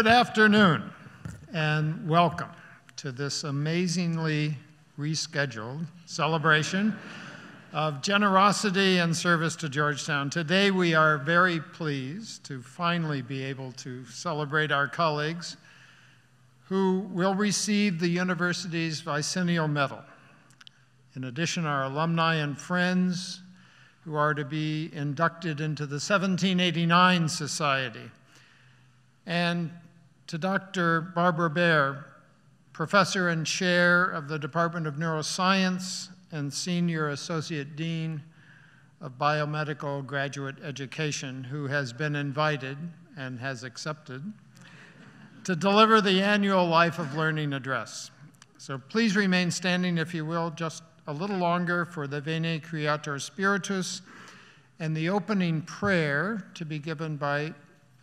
Good afternoon and welcome to this amazingly rescheduled celebration of generosity and service to Georgetown. Today we are very pleased to finally be able to celebrate our colleagues who will receive the university's Vicennial Medal. In addition, our alumni and friends who are to be inducted into the 1789 Society. And to Dr. Barbara Baer, Professor and Chair of the Department of Neuroscience and Senior Associate Dean of Biomedical Graduate Education, who has been invited and has accepted to deliver the annual Life of Learning address. So please remain standing, if you will, just a little longer for the Veni Creator Spiritus and the opening prayer to be given by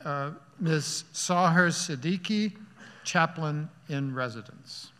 uh, Ms. Sahar Siddiqui, chaplain in residence.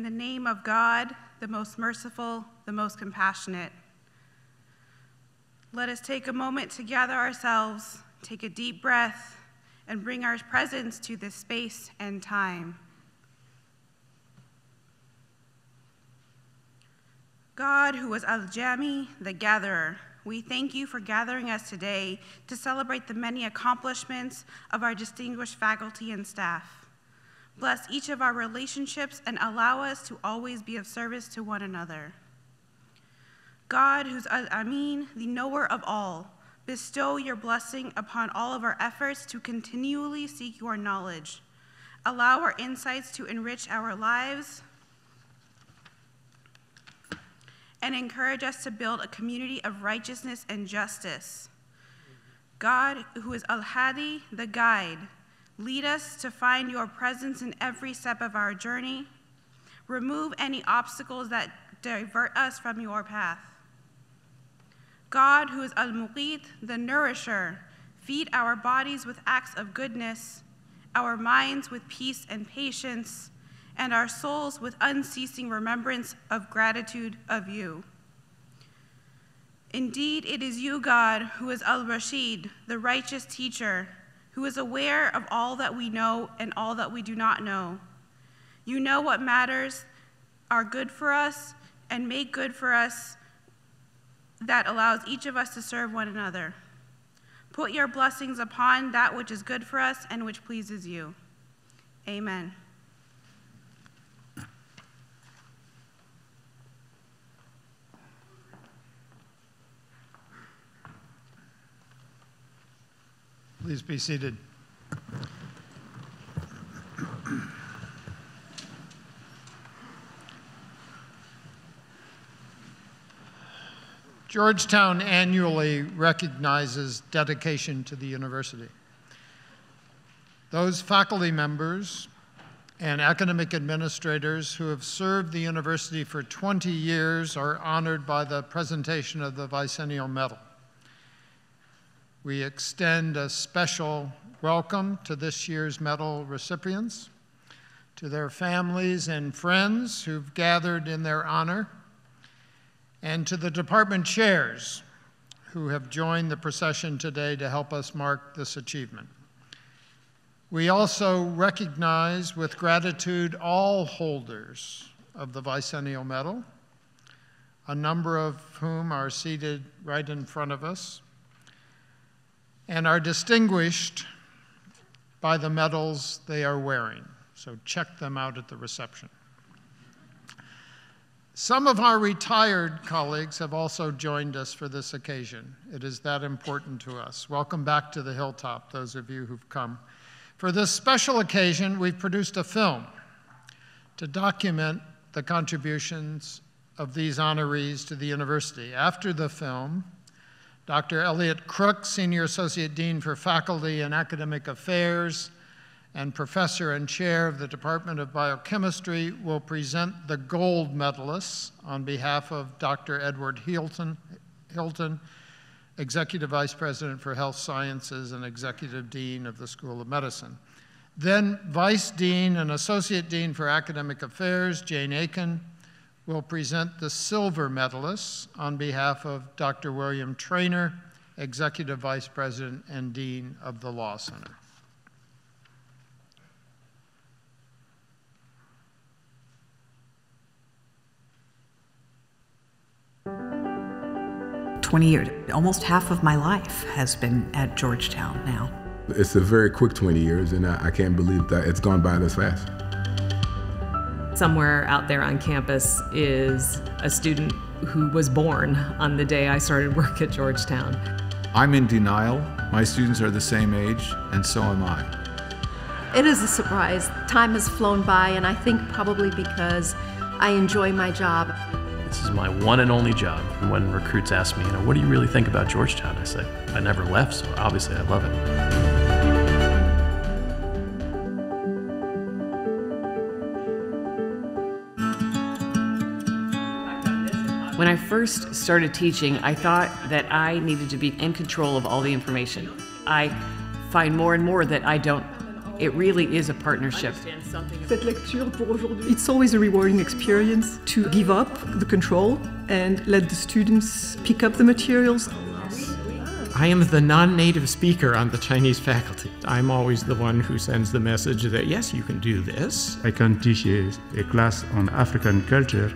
In the name of God, the most merciful, the most compassionate. Let us take a moment to gather ourselves, take a deep breath, and bring our presence to this space and time. God, who is Al Jami, the gatherer, we thank you for gathering us today to celebrate the many accomplishments of our distinguished faculty and staff. Bless each of our relationships and allow us to always be of service to one another. God, who's uh, Amin, the knower of all, bestow your blessing upon all of our efforts to continually seek your knowledge. Allow our insights to enrich our lives and encourage us to build a community of righteousness and justice. God, who is Al Hadi, the guide, Lead us to find your presence in every step of our journey. Remove any obstacles that divert us from your path. God, who is Al Muqit, the nourisher, feed our bodies with acts of goodness, our minds with peace and patience, and our souls with unceasing remembrance of gratitude of you. Indeed, it is you, God, who is Al Rashid, the righteous teacher who is aware of all that we know and all that we do not know. You know what matters are good for us and make good for us that allows each of us to serve one another. Put your blessings upon that which is good for us and which pleases you. Amen. Please be seated. Georgetown annually recognizes dedication to the university. Those faculty members and academic administrators who have served the university for 20 years are honored by the presentation of the Vicennial Medal. We extend a special welcome to this year's medal recipients, to their families and friends who've gathered in their honor, and to the department chairs who have joined the procession today to help us mark this achievement. We also recognize with gratitude all holders of the Bicentennial Medal, a number of whom are seated right in front of us, and are distinguished by the medals they are wearing. So check them out at the reception. Some of our retired colleagues have also joined us for this occasion. It is that important to us. Welcome back to the Hilltop, those of you who've come. For this special occasion, we've produced a film to document the contributions of these honorees to the university. After the film, Dr. Elliot Crooke, Senior Associate Dean for Faculty and Academic Affairs and Professor and Chair of the Department of Biochemistry, will present the gold medalists on behalf of Dr. Edward Healton, Healton Executive Vice President for Health Sciences and Executive Dean of the School of Medicine. Then Vice Dean and Associate Dean for Academic Affairs, Jane Aiken, will present the silver medalists on behalf of Dr. William Treanor, Executive Vice President and Dean of the Law Center. 20 years. Almost half of my life has been at Georgetown now. It's a very quick 20 years, and I, I can't believe that it's gone by this fast. Somewhere out there on campus is a student who was born on the day I started work at Georgetown. I'm in denial. My students are the same age, and so am I. It is a surprise. Time has flown by, and I think probably because I enjoy my job. This is my one and only job. And when recruits ask me, you know, what do you really think about Georgetown? I say, I never left, so obviously I love it. When I first started teaching, I thought that I needed to be in control of all the information. I find more and more that I don't it really is a partnership. It's always a rewarding experience to give up the control and let the students pick up the materials. I am the non native speaker on the Chinese faculty. I'm always the one who sends the message that, yes, you can do this. I can teach a, a class on African culture,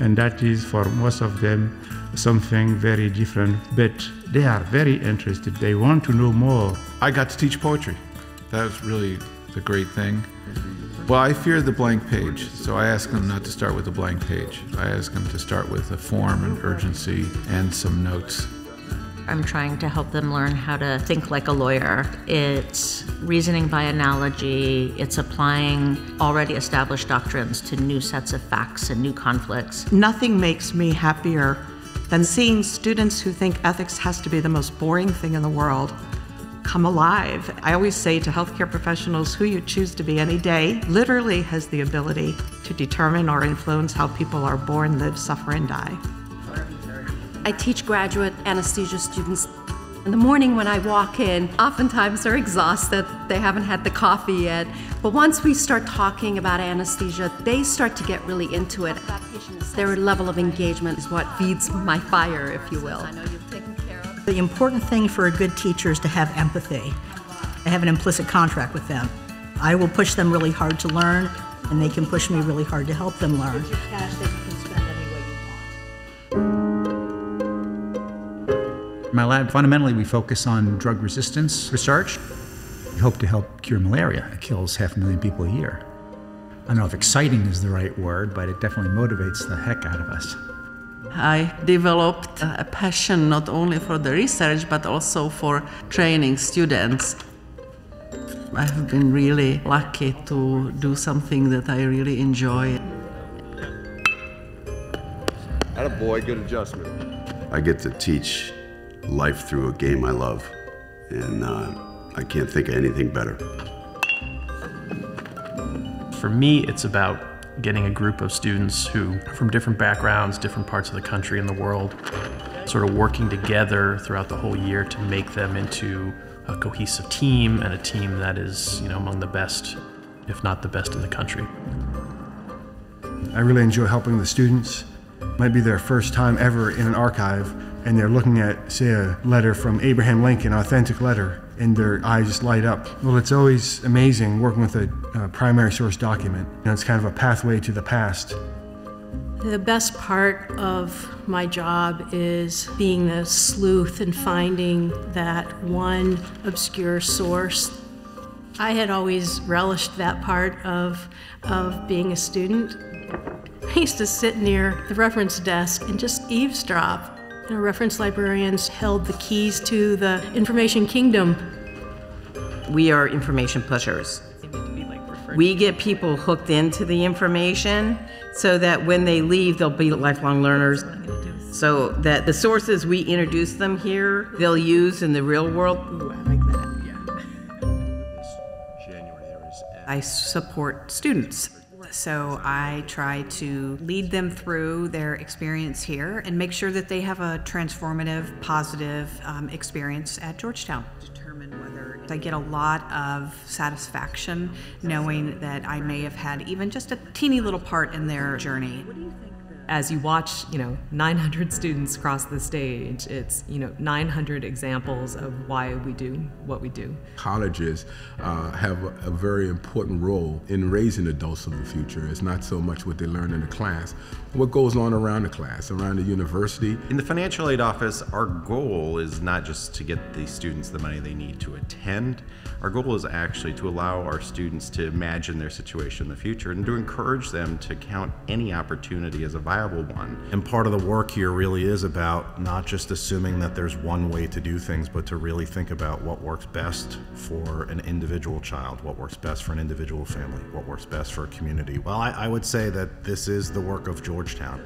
and that is for most of them something very different, but they are very interested. They want to know more. I got to teach poetry. That was really the great thing. Well, I fear the blank page, so I ask them not to start with a blank page. I ask them to start with a form and urgency and some notes. I'm trying to help them learn how to think like a lawyer. It's reasoning by analogy, it's applying already established doctrines to new sets of facts and new conflicts. Nothing makes me happier than seeing students who think ethics has to be the most boring thing in the world come alive. I always say to healthcare professionals, who you choose to be any day literally has the ability to determine or influence how people are born, live, suffer, and die. I teach graduate anesthesia students. In the morning when I walk in, oftentimes they're exhausted, they haven't had the coffee yet. But once we start talking about anesthesia, they start to get really into it. Their level of engagement is what feeds my fire, if you will. The important thing for a good teacher is to have empathy. I have an implicit contract with them. I will push them really hard to learn, and they can push me really hard to help them learn. My lab, fundamentally, we focus on drug resistance research. We hope to help cure malaria. It kills half a million people a year. I don't know if exciting is the right word, but it definitely motivates the heck out of us. I developed a passion not only for the research but also for training students. I have been really lucky to do something that I really enjoy. Had a boy, good adjustment. I get to teach life through a game I love, and uh, I can't think of anything better. For me, it's about getting a group of students who are from different backgrounds, different parts of the country and the world, sort of working together throughout the whole year to make them into a cohesive team and a team that is, you know, among the best, if not the best in the country. I really enjoy helping the students. Might be their first time ever in an archive, and they're looking at, say, a letter from Abraham Lincoln, authentic letter, and their eyes just light up. Well, it's always amazing working with a uh, primary source document. You know, it's kind of a pathway to the past. The best part of my job is being the sleuth and finding that one obscure source. I had always relished that part of, of being a student. I used to sit near the reference desk and just eavesdrop. You know, reference librarians held the keys to the information kingdom. We are information pushers. We get people hooked into the information so that when they leave, they'll be lifelong learners. So that the sources we introduce them here, they'll use in the real world. I support students. So I try to lead them through their experience here and make sure that they have a transformative, positive um, experience at Georgetown. I get a lot of satisfaction knowing that I may have had even just a teeny little part in their journey. As you watch, you know, 900 students cross the stage, it's, you know, 900 examples of why we do what we do. Colleges uh, have a, a very important role in raising adults of the future. It's not so much what they learn in the class, what goes on around the class, around the university. In the financial aid office, our goal is not just to get the students the money they need to attend. Our goal is actually to allow our students to imagine their situation in the future and to encourage them to count any opportunity as a viable one. And part of the work here really is about not just assuming that there's one way to do things, but to really think about what works best for an individual child, what works best for an individual family, what works best for a community. Well, I, I would say that this is the work of Georgetown.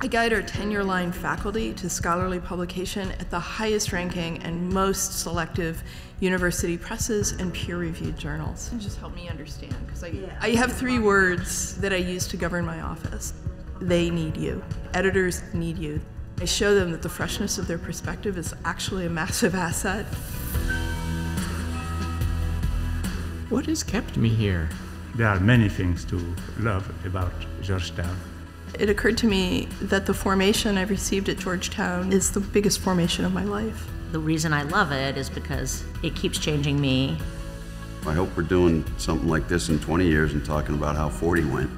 I guide our tenure line faculty to scholarly publication at the highest ranking and most selective university presses and peer-reviewed journals. And just help me understand, because I, I have three words that I use to govern my office. They need you. Editors need you. I show them that the freshness of their perspective is actually a massive asset. What has kept me here? There are many things to love about Georgetown. It occurred to me that the formation I've received at Georgetown is the biggest formation of my life. The reason I love it is because it keeps changing me. I hope we're doing something like this in 20 years and talking about how 40 went.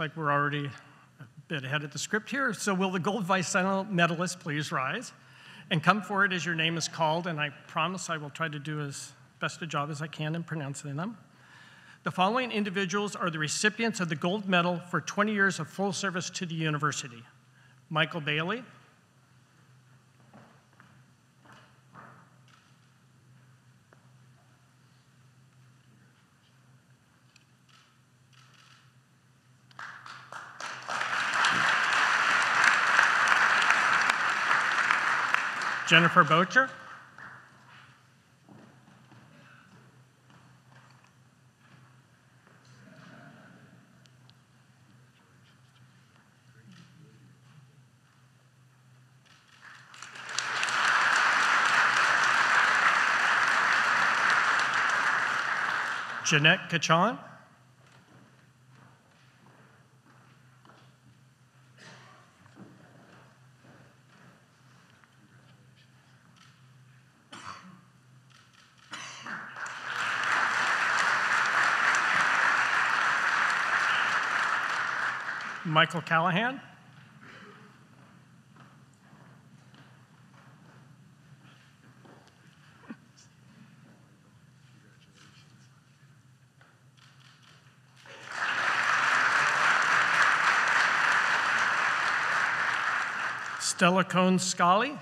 Like we're already a bit ahead of the script here. So will the gold vice medalist please rise and come forward as your name is called, and I promise I will try to do as best a job as I can in pronouncing them. The following individuals are the recipients of the gold medal for 20 years of full service to the university. Michael Bailey, Jennifer Bocher, Jeanette Kachan, Michael Callahan, Stella Cohn Scully.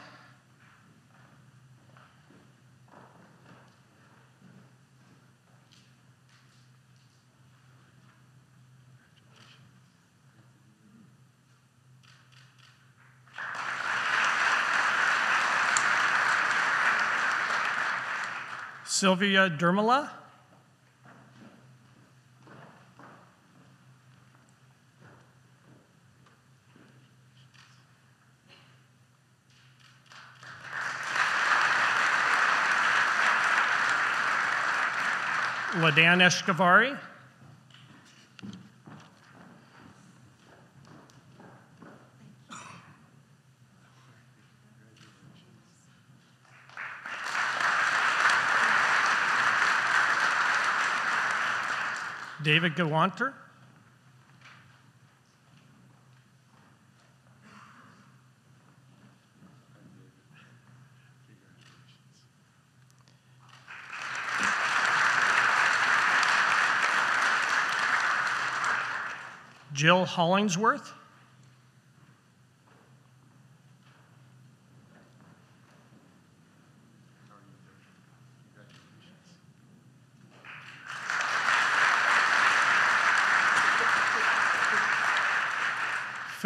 Sylvia Dermala. Ladan Eshkevari. David Gawanter. Jill Hollingsworth.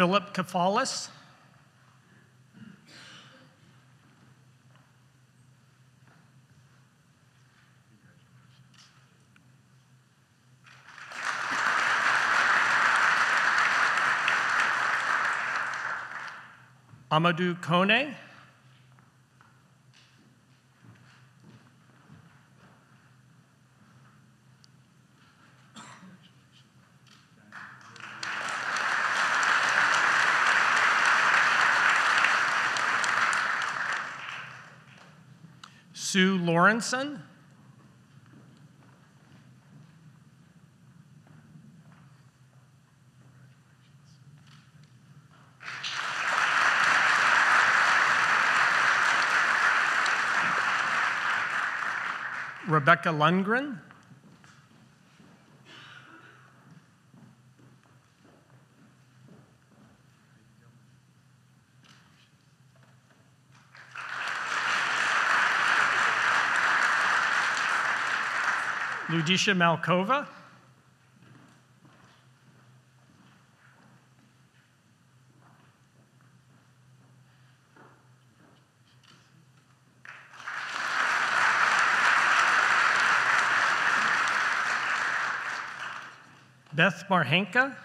Philip Kafalis. Amadou Kone. Sue Lawrenson. Rebecca Lundgren. Ludisha Malkova. Beth Marhenka.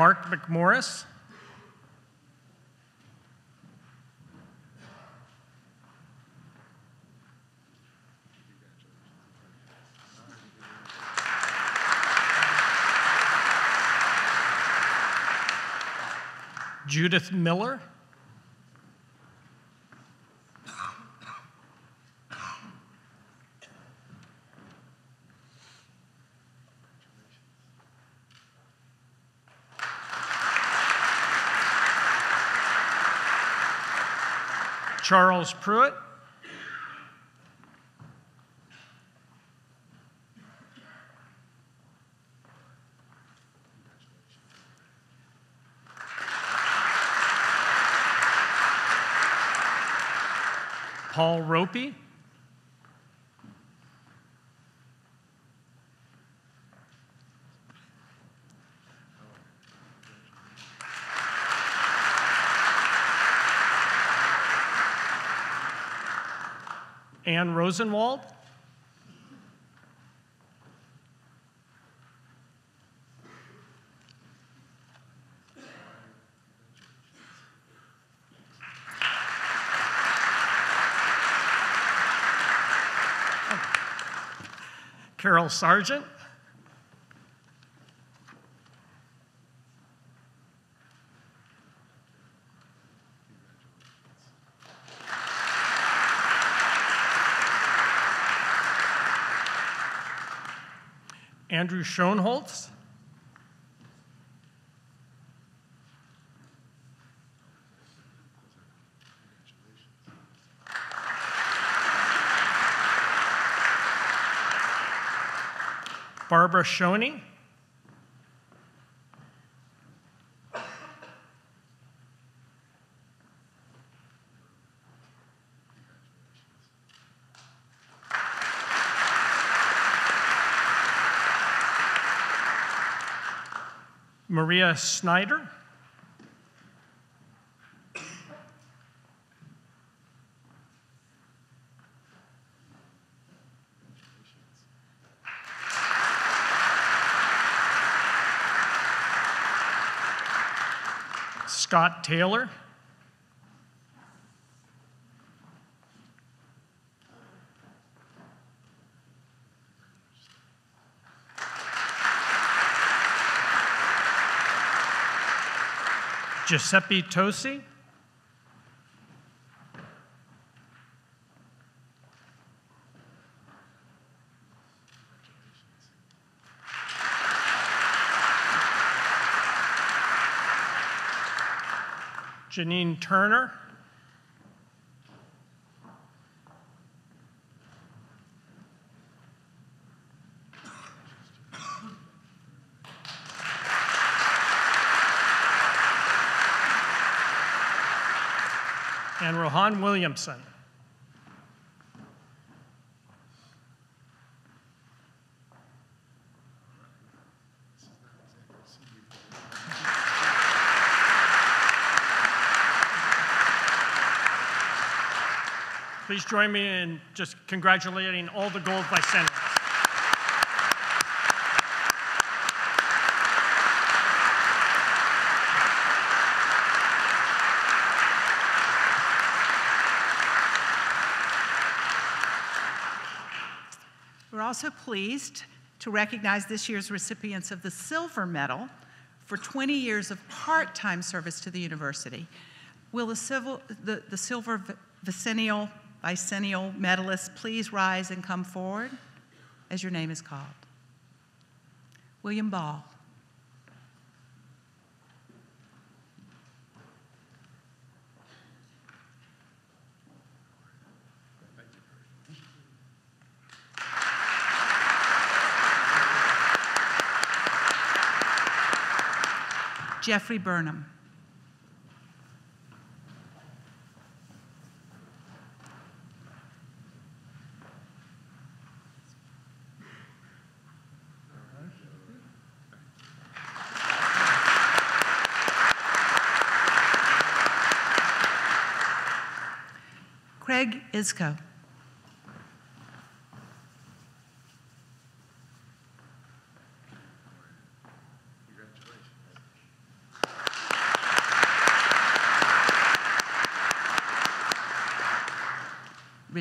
Mark McMorris. Judith Miller. Charles Pruitt. Paul Roepe. Ann Rosenwald. Carole Sargent. Andrew Schoenholtz. Barbara Shoney. Maria Snyder. Scott Taylor. Giuseppe Tosi. Janine Turner. And Rohan Williamson. Please join me in just congratulating all the Gold Vicennials. We're also pleased to recognize this year's recipients of the Silver Medal for 20 years of part-time service to the university. Will the, civil, the, the Silver Vicennial, Bicennial medalists please rise and come forward as your name is called? William Ball. Jeffrey Burnham. Craig Iscoe.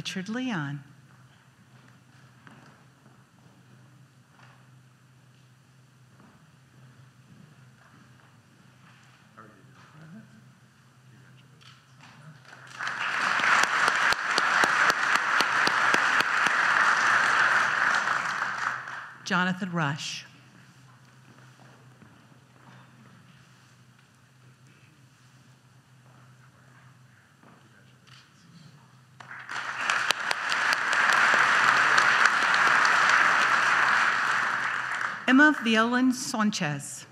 Richard Leon. Jonathan Rush. Emma Violin Sanchez.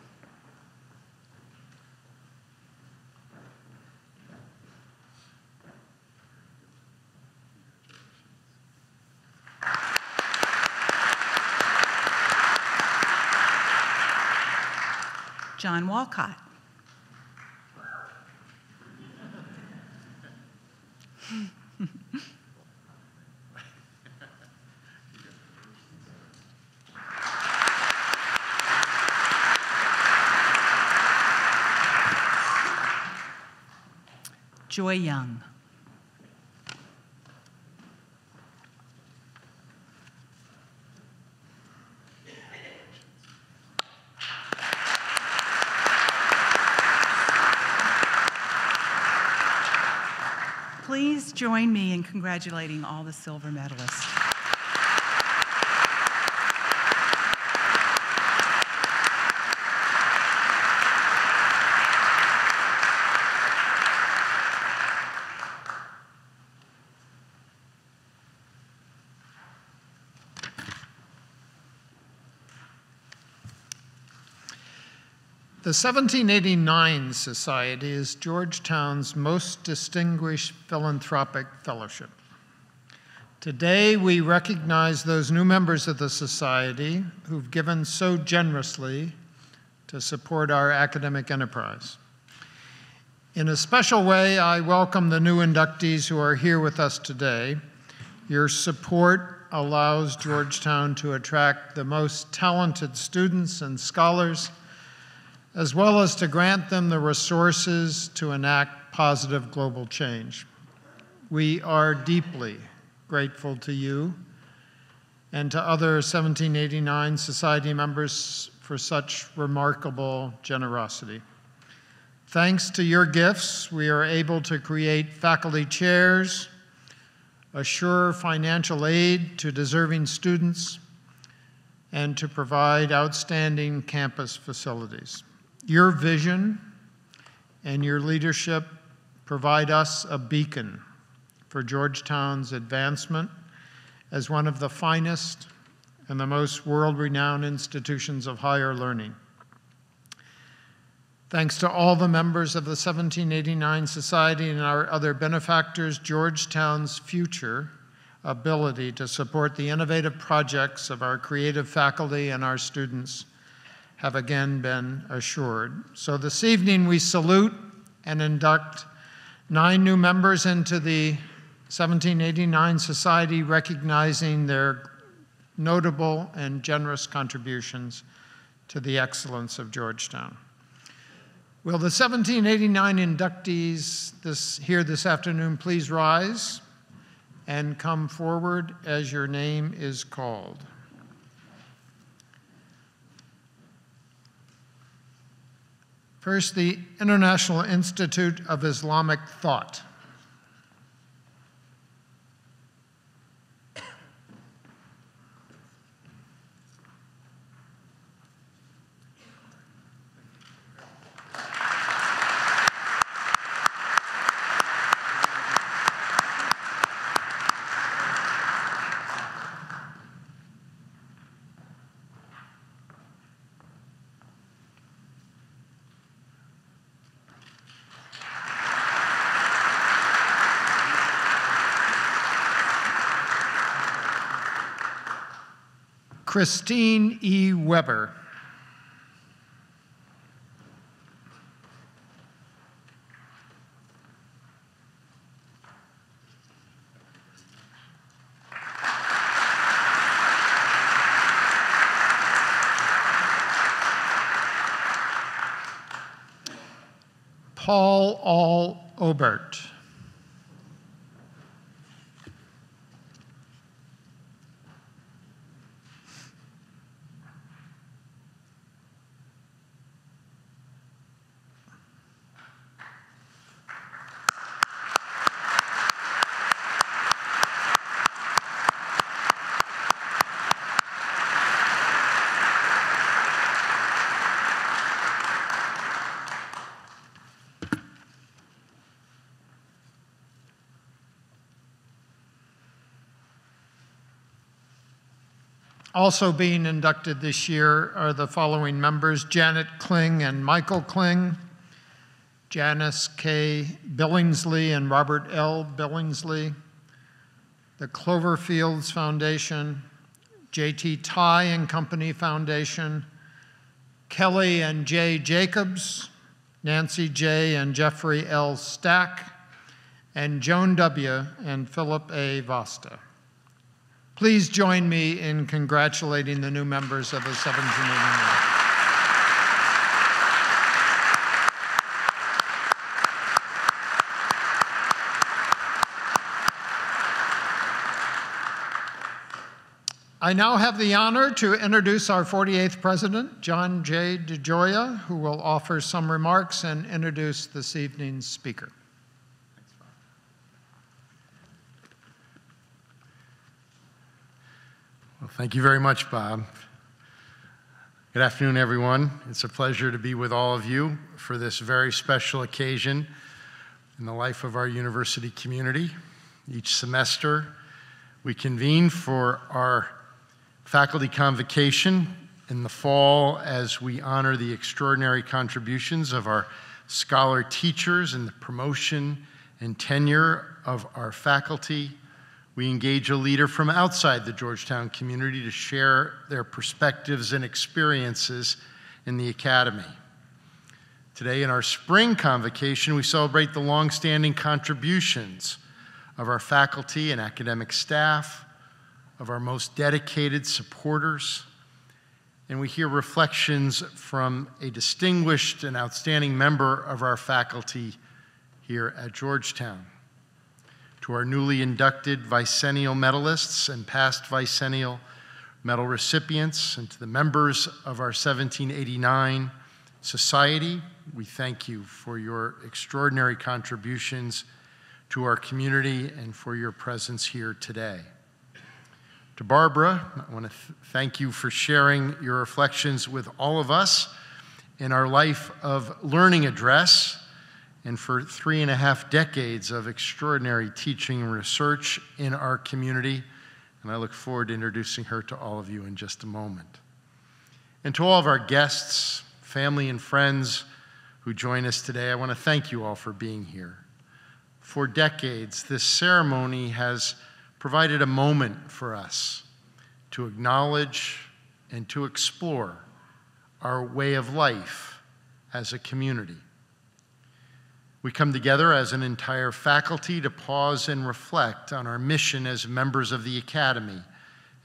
John Walcott. Joy Young. Please join me in congratulating all the silver medalists. The 1789 Society is Georgetown's most distinguished philanthropic fellowship. Today, we recognize those new members of the Society who've given so generously to support our academic enterprise. In a special way, I welcome the new inductees who are here with us today. Your support allows Georgetown to attract the most talented students and scholars, as well as to grant them the resources to enact positive global change. We are deeply grateful to you and to other 1789 Society members for such remarkable generosity. Thanks to your gifts, we are able to create faculty chairs, assure financial aid to deserving students, and to provide outstanding campus facilities. Your vision and your leadership provide us a beacon for Georgetown's advancement as one of the finest and the most world renowned institutions of higher learning. Thanks to all the members of the 1789 Society and our other benefactors, Georgetown's future ability to support the innovative projects of our creative faculty and our students have again been assured. So this evening we salute and induct nine new members into the 1789 Society, recognizing their notable and generous contributions to the excellence of Georgetown. Will the 1789 inductees this, here this afternoon please rise and come forward as your name is called? First, the International Institute of Islamic Thought. Christine E. Weber. Paul All Obert. Also being inducted this year are the following members Janet Kling and Michael Kling, Janice K. Billingsley and Robert L. Billingsley, the Cloverfields Foundation, J.T. Tai and Company Foundation, Kelly and Jay Jacobs, Nancy J. and Jeffrey L. Stack, and Joan W. and Philip A. Vasta. Please join me in congratulating the new members of the 1789. I now have the honor to introduce our 48th president, John J. DeGioia, who will offer some remarks and introduce this evening's speaker. Thank you very much, Bob. Good afternoon, everyone. It's a pleasure to be with all of you for this very special occasion in the life of our university community. Each semester, we convene for our faculty convocation in the fall as we honor the extraordinary contributions of our scholar teachers and the promotion and tenure of our faculty. We engage a leader from outside the Georgetown community to share their perspectives and experiences in the Academy. Today, in our spring convocation, we celebrate the longstanding contributions of our faculty and academic staff, of our most dedicated supporters, and we hear reflections from a distinguished and outstanding member of our faculty here at Georgetown. To our newly inducted Vicennial medalists and past Vicennial medal recipients, and to the members of our 1789 Society, we thank you for your extraordinary contributions to our community and for your presence here today. To Barbara, I want to th thank you for sharing your reflections with all of us in our life of learning address and for three and a half decades of extraordinary teaching and research in our community. And I look forward to introducing her to all of you in just a moment. And to all of our guests, family, and friends who join us today, I want to thank you all for being here. For decades, this ceremony has provided a moment for us to acknowledge and to explore our way of life as a community. We come together as an entire faculty to pause and reflect on our mission as members of the Academy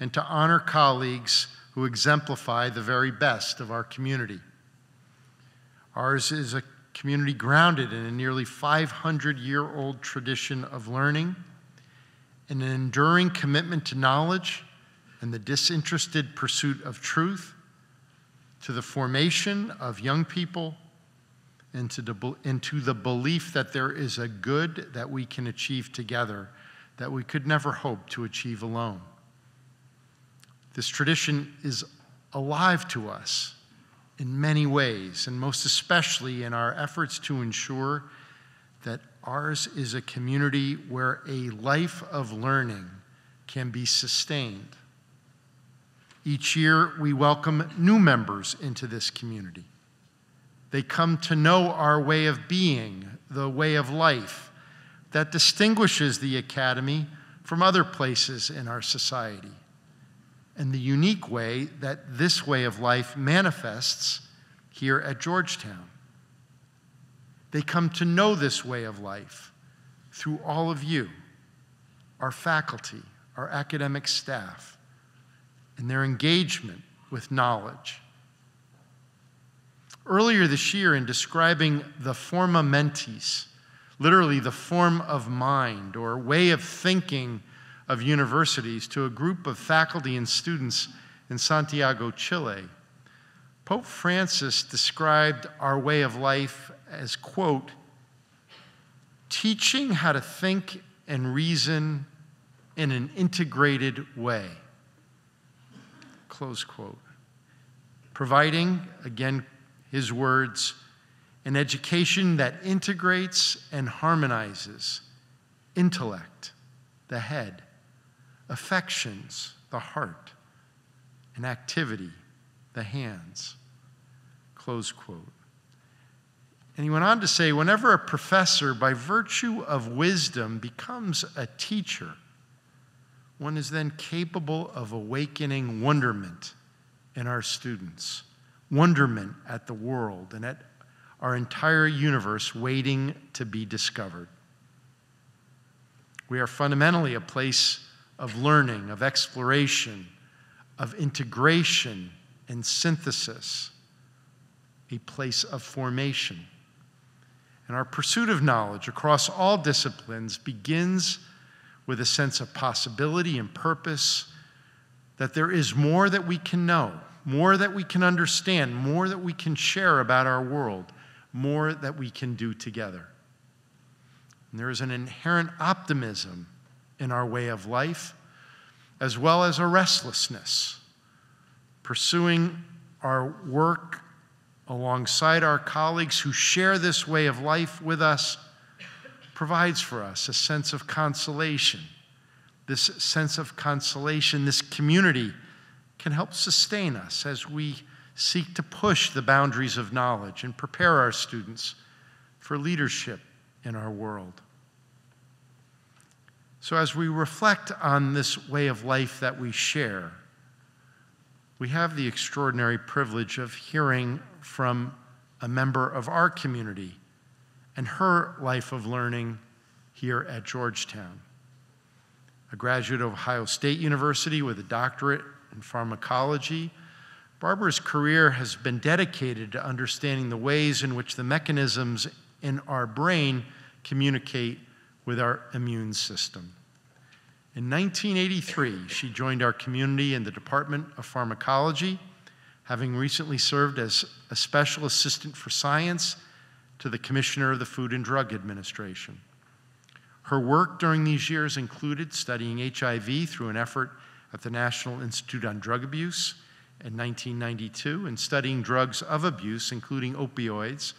and to honor colleagues who exemplify the very best of our community. Ours is a community grounded in a nearly 500 year old tradition of learning an enduring commitment to knowledge and the disinterested pursuit of truth, to the formation of young people, and to, the, and to the belief that there is a good that we can achieve together that we could never hope to achieve alone. This tradition is alive to us in many ways, and most especially in our efforts to ensure that Ours is a community where a life of learning can be sustained. Each year, we welcome new members into this community. They come to know our way of being, the way of life that distinguishes the Academy from other places in our society, and the unique way that this way of life manifests here at Georgetown. They come to know this way of life through all of you, our faculty, our academic staff, and their engagement with knowledge. Earlier this year, in describing the forma mentis, literally the form of mind or way of thinking of universities, to a group of faculty and students in Santiago, Chile, Pope Francis described our way of life as, quote, teaching how to think and reason in an integrated way, close quote. Providing, again, his words, an education that integrates and harmonizes intellect, the head, affections, the heart, and activity, the hands. Close quote. And he went on to say whenever a professor, by virtue of wisdom, becomes a teacher, one is then capable of awakening wonderment in our students, wonderment at the world and at our entire universe waiting to be discovered. We are fundamentally a place of learning, of exploration, of integration and synthesis, a place of formation. And our pursuit of knowledge across all disciplines begins with a sense of possibility and purpose that there is more that we can know, more that we can understand, more that we can share about our world, more that we can do together. And there is an inherent optimism in our way of life, as well as a restlessness, pursuing our work alongside our colleagues who share this way of life with us provides for us a sense of consolation. This sense of consolation, this community can help sustain us as we seek to push the boundaries of knowledge and prepare our students for leadership in our world. So, as we reflect on this way of life that we share, we have the extraordinary privilege of hearing from a member of our community and her life of learning here at Georgetown. A graduate of Ohio State University with a doctorate in pharmacology, Barbara's career has been dedicated to understanding the ways in which the mechanisms in our brain communicate with our immune system. In 1983, she joined our community in the Department of Pharmacology, having recently served as a special assistant for science to the Commissioner of the Food and Drug Administration. Her work during these years included studying HIV through an effort at the National Institute on Drug Abuse in 1992 and studying drugs of abuse, including opioids,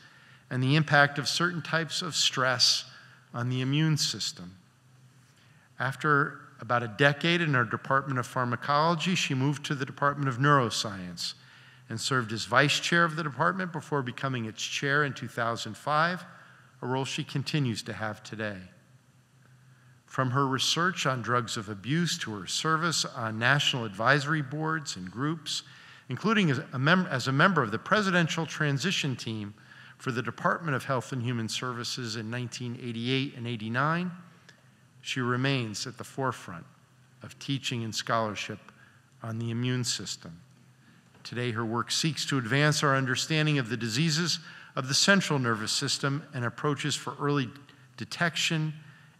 and the impact of certain types of stress on the immune system. After about a decade in our Department of Pharmacology, she moved to the Department of Neuroscience and served as vice chair of the department before becoming its chair in 2005, a role she continues to have today. From her research on drugs of abuse to her service on national advisory boards and groups, including as a, mem- as a member of the Presidential Transition Team for the Department of Health and Human Services in 1988 and 89, she remains at the forefront of teaching and scholarship on the immune system. Today, her work seeks to advance our understanding of the diseases of the central nervous system and approaches for early detection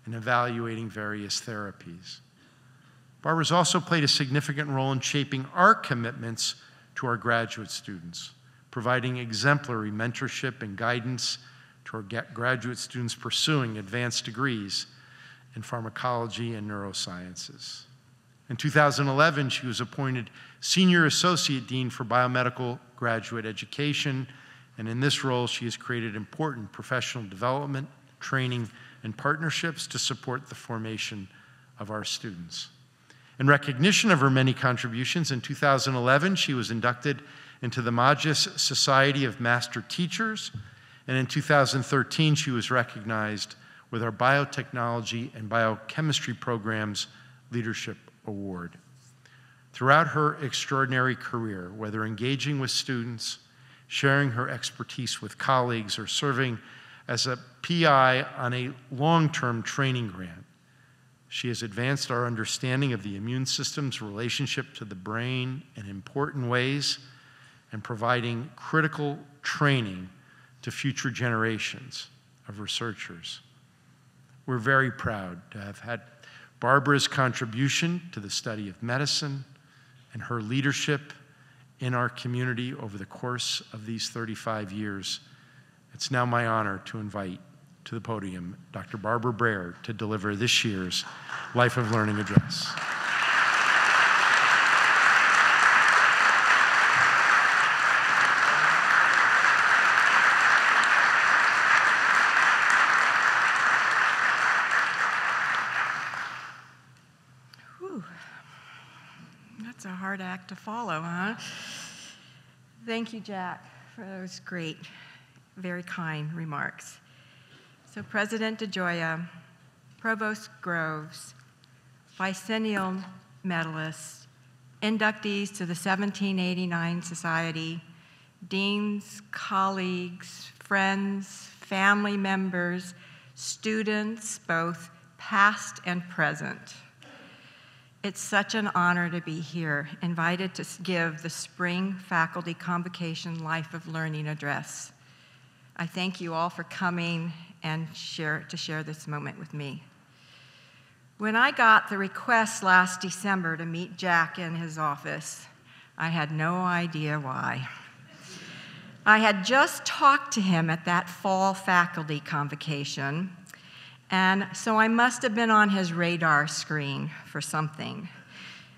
and evaluating various therapies. Barbara's also played a significant role in shaping our commitments to our graduate students, providing exemplary mentorship and guidance to our graduate students pursuing advanced degrees in pharmacology and neurosciences. In 2011, she was appointed Senior Associate Dean for Biomedical Graduate Education, and in this role, she has created important professional development, training, and partnerships to support the formation of our students. In recognition of her many contributions, in 2011, she was inducted into the Magis Society of Master Teachers, and in 2013, she was recognized with our Biotechnology and Biochemistry Programs Leadership Award. Throughout her extraordinary career, whether engaging with students, sharing her expertise with colleagues, or serving as a PI on a long term training grant, she has advanced our understanding of the immune system's relationship to the brain in important ways and providing critical training to future generations of researchers. We're very proud to have had Barbara's contribution to the study of medicine and her leadership in our community over the course of these 35 years. It's now my honor to invite to the podium Dr. Barbara Bayer to deliver this year's Life of Learning address. Whew. That's a hard act to follow, huh? Thank you, Jack, for those great, very kind remarks. So, President DeGioia, Provost Groves, Vicennial medalists, inductees to the 1789 Society, deans, colleagues, friends, family members, students, both past and present. It's such an honor to be here, invited to give the Spring Faculty Convocation Life of Learning address. I thank you all for coming and share, to share this moment with me. When I got the request last December to meet Jack in his office, I had no idea why. I had just talked to him at that fall faculty convocation and so I must have been on his radar screen for something.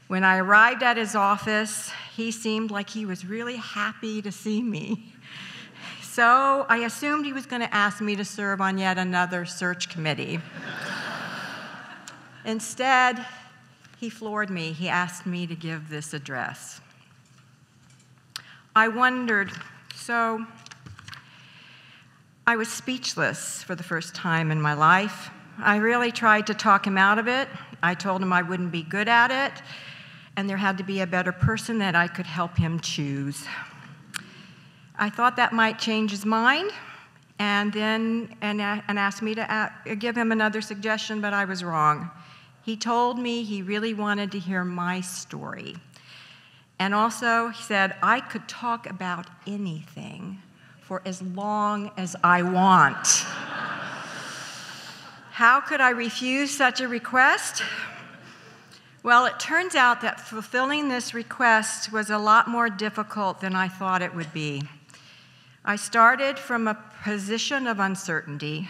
When I arrived at his office, he seemed like he was really happy to see me. So I assumed he was going to ask me to serve on yet another search committee. Instead, he floored me. He asked me to give this address. I wondered, so I was speechless for the first time in my life. I really tried to talk him out of it. I told him I wouldn't be good at it, and there had to be a better person that I could help him choose. I thought that might change his mind, and then and, uh, and asked me to uh, give him another suggestion, but I was wrong. He told me he really wanted to hear my story. And also, he said, I could talk about anything for as long as I want. How could I refuse such a request? Well, it turns out that fulfilling this request was a lot more difficult than I thought it would be. I started from a position of uncertainty.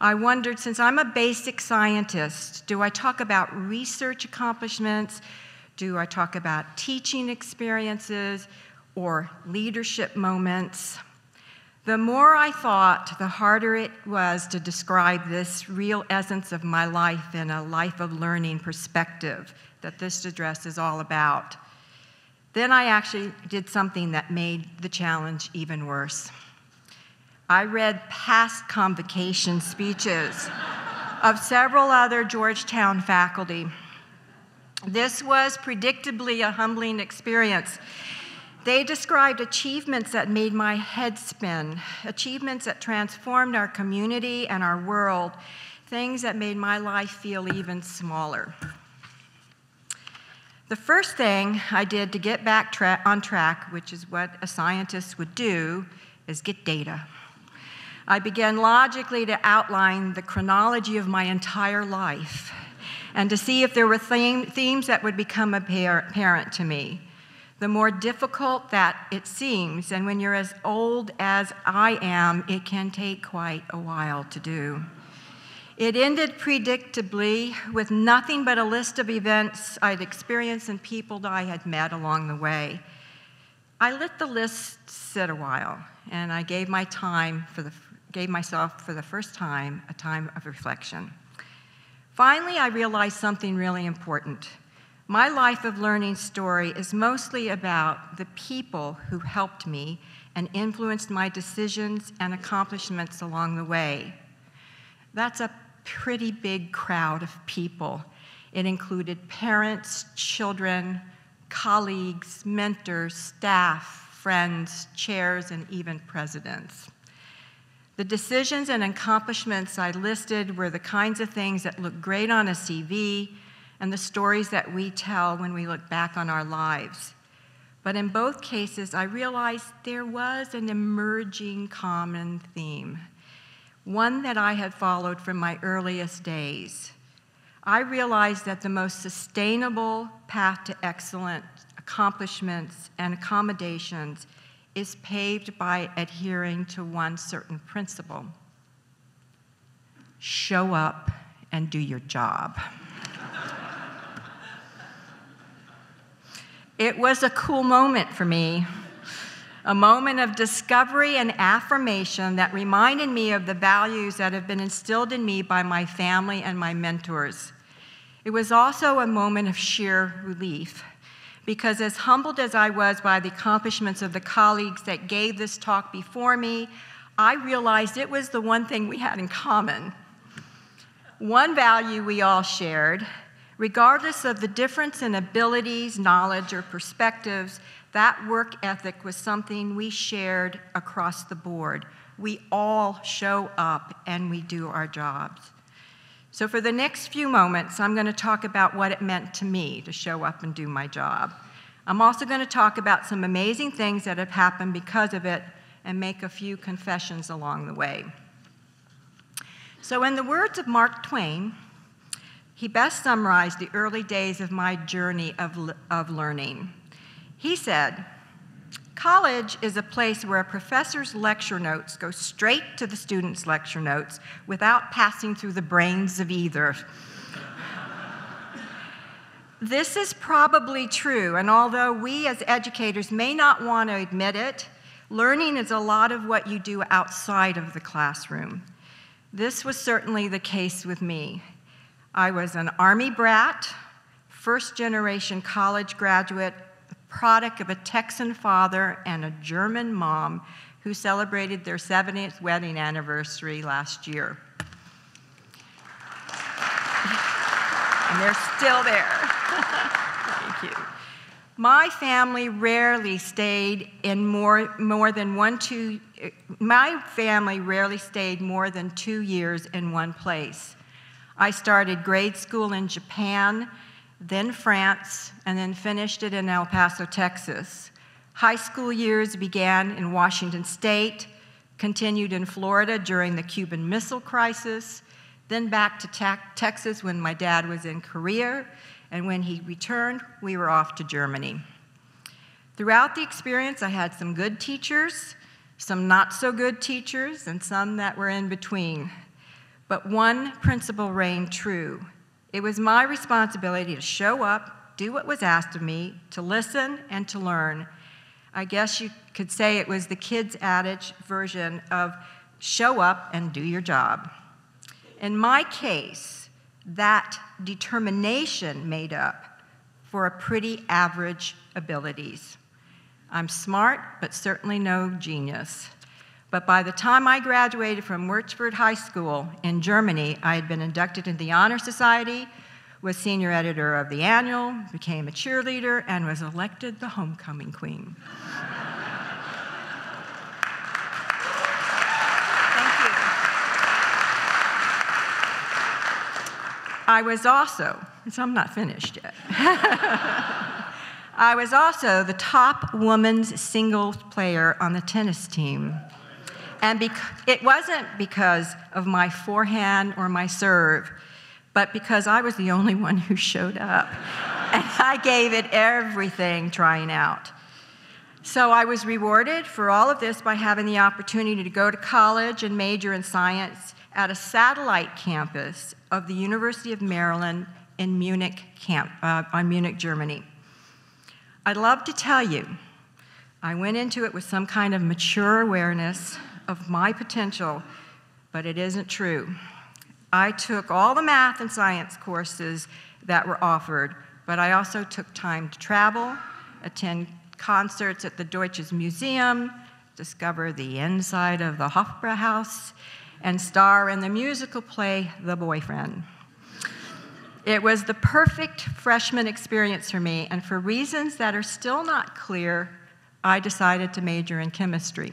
I wondered since I'm a basic scientist, do I talk about research accomplishments? Do I talk about teaching experiences or leadership moments? The more I thought, the harder it was to describe this real essence of my life in a life of learning perspective that this address is all about. Then I actually did something that made the challenge even worse. I read past convocation speeches of several other Georgetown faculty. This was predictably a humbling experience. They described achievements that made my head spin, achievements that transformed our community and our world, things that made my life feel even smaller. The first thing I did to get back tra- on track, which is what a scientist would do, is get data. I began logically to outline the chronology of my entire life and to see if there were theme, themes that would become apparent to me. The more difficult that it seems, and when you're as old as I am, it can take quite a while to do. It ended predictably with nothing but a list of events I'd experienced and people that I had met along the way. I let the list sit a while, and I gave my time for the gave myself for the first time a time of reflection. Finally, I realized something really important. My life of learning story is mostly about the people who helped me and influenced my decisions and accomplishments along the way. That's a pretty big crowd of people. It included parents, children, colleagues, mentors, staff, friends, chairs, and even presidents. The decisions and accomplishments I listed were the kinds of things that look great on a CV and the stories that we tell when we look back on our lives. But in both cases, I realized there was an emerging common theme one that I had followed from my earliest days. I realized that the most sustainable path to excellent accomplishments and accommodations is paved by adhering to one certain principle show up and do your job. it was a cool moment for me a moment of discovery and affirmation that reminded me of the values that have been instilled in me by my family and my mentors. It was also a moment of sheer relief because, as humbled as I was by the accomplishments of the colleagues that gave this talk before me, I realized it was the one thing we had in common. One value we all shared, regardless of the difference in abilities, knowledge, or perspectives, that work ethic was something we shared across the board. We all show up and we do our jobs. So, for the next few moments, I'm going to talk about what it meant to me to show up and do my job. I'm also going to talk about some amazing things that have happened because of it and make a few confessions along the way. So, in the words of Mark Twain, he best summarized the early days of my journey of, of learning. He said, College is a place where a professor's lecture notes go straight to the student's lecture notes without passing through the brains of either. this is probably true, and although we as educators may not want to admit it, learning is a lot of what you do outside of the classroom. This was certainly the case with me. I was an Army brat, first generation college graduate product of a Texan father and a German mom who celebrated their 70th wedding anniversary last year. and they're still there. Thank you. My family rarely stayed in more, more than one, two, uh, my family rarely stayed more than two years in one place. I started grade school in Japan, then France, and then finished it in El Paso, Texas. High school years began in Washington State, continued in Florida during the Cuban Missile Crisis, then back to Texas when my dad was in Korea, and when he returned, we were off to Germany. Throughout the experience, I had some good teachers, some not so good teachers, and some that were in between. But one principle reigned true. It was my responsibility to show up, do what was asked of me, to listen, and to learn. I guess you could say it was the kids' adage version of show up and do your job. In my case, that determination made up for a pretty average abilities. I'm smart, but certainly no genius. But by the time I graduated from Würzburg High School in Germany, I had been inducted into the Honor Society, was senior editor of the Annual, became a cheerleader, and was elected the homecoming queen. Thank you. I was also, so I'm not finished yet. I was also the top women's singles player on the tennis team. And it wasn't because of my forehand or my serve, but because I was the only one who showed up. and I gave it everything trying out. So I was rewarded for all of this by having the opportunity to go to college and major in science at a satellite campus of the University of Maryland in Munich, camp, uh, Munich, Germany. I'd love to tell you, I went into it with some kind of mature awareness of my potential, but it isn't true. I took all the math and science courses that were offered, but I also took time to travel, attend concerts at the Deutsches Museum, discover the inside of the Hofbräuhaus, and star in the musical play The Boyfriend. It was the perfect freshman experience for me, and for reasons that are still not clear, I decided to major in chemistry.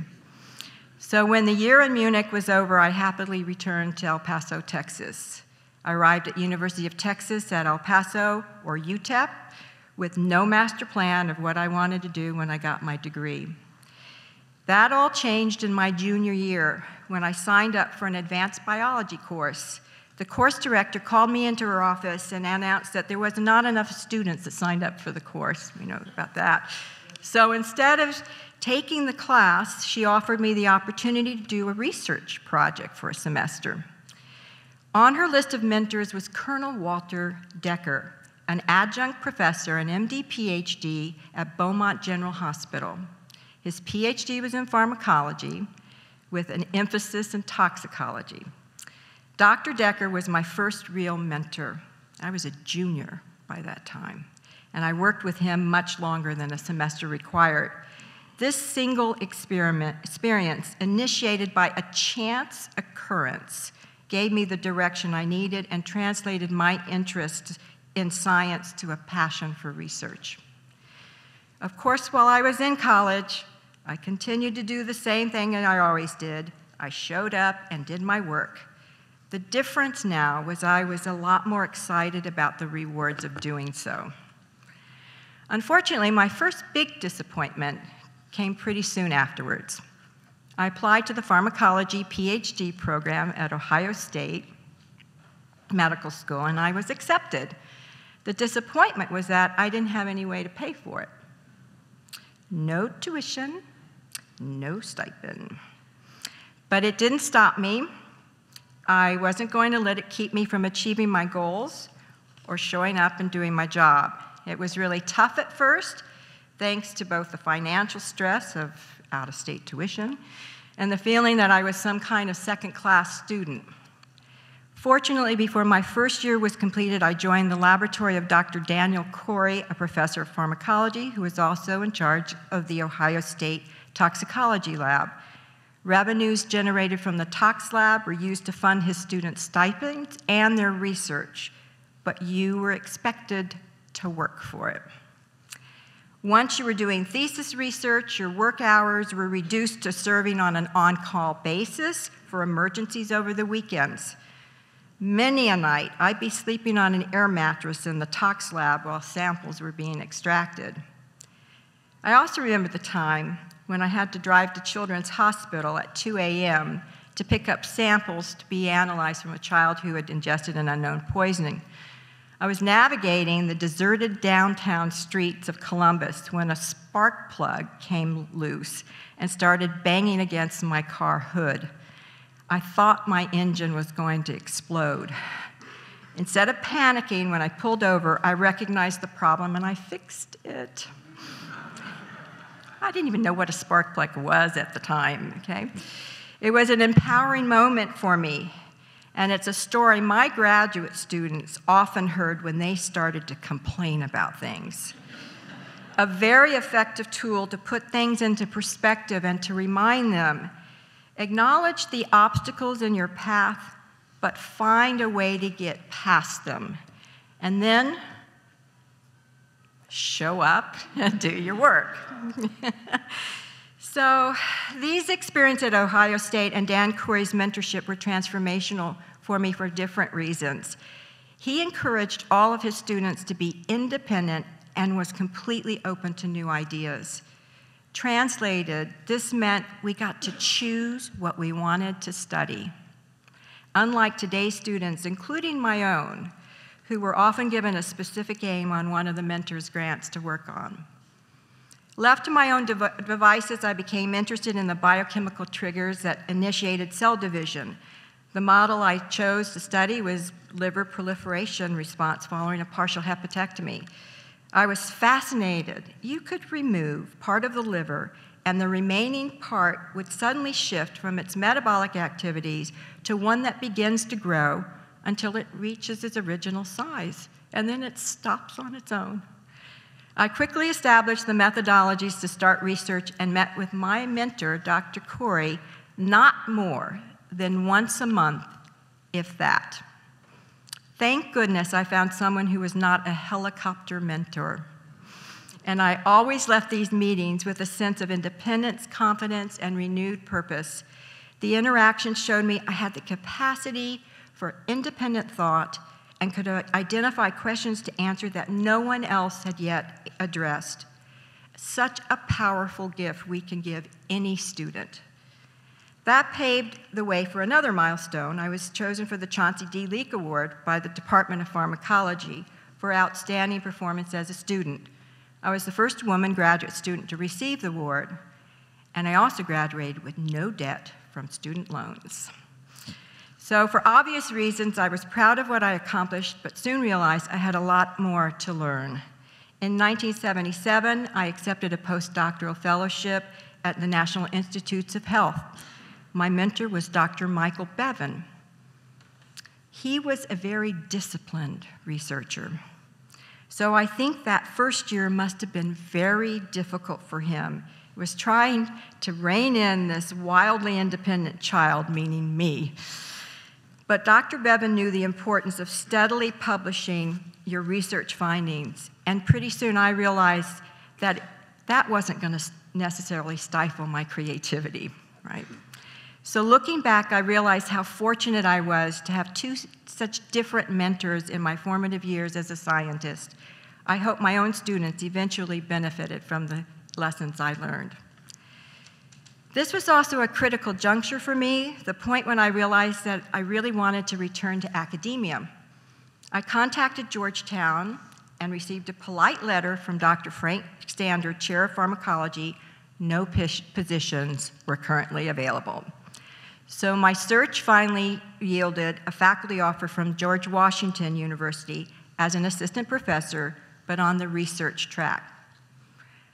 So when the year in Munich was over, I happily returned to El Paso, Texas. I arrived at University of Texas at El Paso, or UTEP, with no master plan of what I wanted to do when I got my degree. That all changed in my junior year when I signed up for an advanced biology course the course director called me into her office and announced that there was not enough students that signed up for the course. We know about that. So instead of taking the class, she offered me the opportunity to do a research project for a semester. On her list of mentors was Colonel Walter Decker, an adjunct professor, an MD PhD at Beaumont General Hospital. His PhD was in pharmacology with an emphasis in toxicology. Dr. Decker was my first real mentor. I was a junior by that time, and I worked with him much longer than a semester required. This single experiment, experience, initiated by a chance occurrence, gave me the direction I needed and translated my interest in science to a passion for research. Of course, while I was in college, I continued to do the same thing that I always did. I showed up and did my work. The difference now was I was a lot more excited about the rewards of doing so. Unfortunately, my first big disappointment came pretty soon afterwards. I applied to the pharmacology PhD program at Ohio State Medical School and I was accepted. The disappointment was that I didn't have any way to pay for it. No tuition, no stipend. But it didn't stop me. I wasn't going to let it keep me from achieving my goals or showing up and doing my job. It was really tough at first, thanks to both the financial stress of out of state tuition and the feeling that I was some kind of second class student. Fortunately, before my first year was completed, I joined the laboratory of Dr. Daniel Corey, a professor of pharmacology who was also in charge of the Ohio State Toxicology Lab. Revenues generated from the Tox Lab were used to fund his students' stipends and their research, but you were expected to work for it. Once you were doing thesis research, your work hours were reduced to serving on an on call basis for emergencies over the weekends. Many a night, I'd be sleeping on an air mattress in the tox lab while samples were being extracted. I also remember the time when I had to drive to Children's Hospital at 2 a.m. to pick up samples to be analyzed from a child who had ingested an unknown poisoning. I was navigating the deserted downtown streets of Columbus when a spark plug came loose and started banging against my car hood. I thought my engine was going to explode. Instead of panicking when I pulled over, I recognized the problem and I fixed it. I didn't even know what a spark plug was at the time, okay? It was an empowering moment for me and it's a story my graduate students often heard when they started to complain about things. A very effective tool to put things into perspective and to remind them acknowledge the obstacles in your path, but find a way to get past them. And then show up and do your work. So, these experiences at Ohio State and Dan Corey's mentorship were transformational for me for different reasons. He encouraged all of his students to be independent and was completely open to new ideas. Translated, this meant we got to choose what we wanted to study. Unlike today's students, including my own, who were often given a specific aim on one of the mentor's grants to work on. Left to my own dev- devices, I became interested in the biochemical triggers that initiated cell division. The model I chose to study was liver proliferation response following a partial hepatectomy. I was fascinated. You could remove part of the liver, and the remaining part would suddenly shift from its metabolic activities to one that begins to grow until it reaches its original size, and then it stops on its own. I quickly established the methodologies to start research and met with my mentor, Dr. Corey, not more than once a month, if that. Thank goodness I found someone who was not a helicopter mentor. And I always left these meetings with a sense of independence, confidence, and renewed purpose. The interaction showed me I had the capacity for independent thought and could uh, identify questions to answer that no one else had yet addressed. Such a powerful gift we can give any student. That paved the way for another milestone. I was chosen for the Chauncey D. Leake Award by the Department of Pharmacology for outstanding performance as a student. I was the first woman graduate student to receive the award, and I also graduated with no debt from student loans. So, for obvious reasons, I was proud of what I accomplished, but soon realized I had a lot more to learn. In 1977, I accepted a postdoctoral fellowship at the National Institutes of Health. My mentor was Dr. Michael Bevan. He was a very disciplined researcher. So I think that first year must have been very difficult for him. He was trying to rein in this wildly independent child, meaning me. But Dr. Bevan knew the importance of steadily publishing your research findings, and pretty soon I realized that that wasn't going to necessarily stifle my creativity, right? So looking back, I realized how fortunate I was to have two such different mentors in my formative years as a scientist. I hope my own students eventually benefited from the lessons I learned. This was also a critical juncture for me, the point when I realized that I really wanted to return to academia. I contacted Georgetown and received a polite letter from Dr. Frank Standaert, Chair of Pharmacology. No positions were currently available. So my search finally yielded a faculty offer from George Washington University as an assistant professor, but on the research track.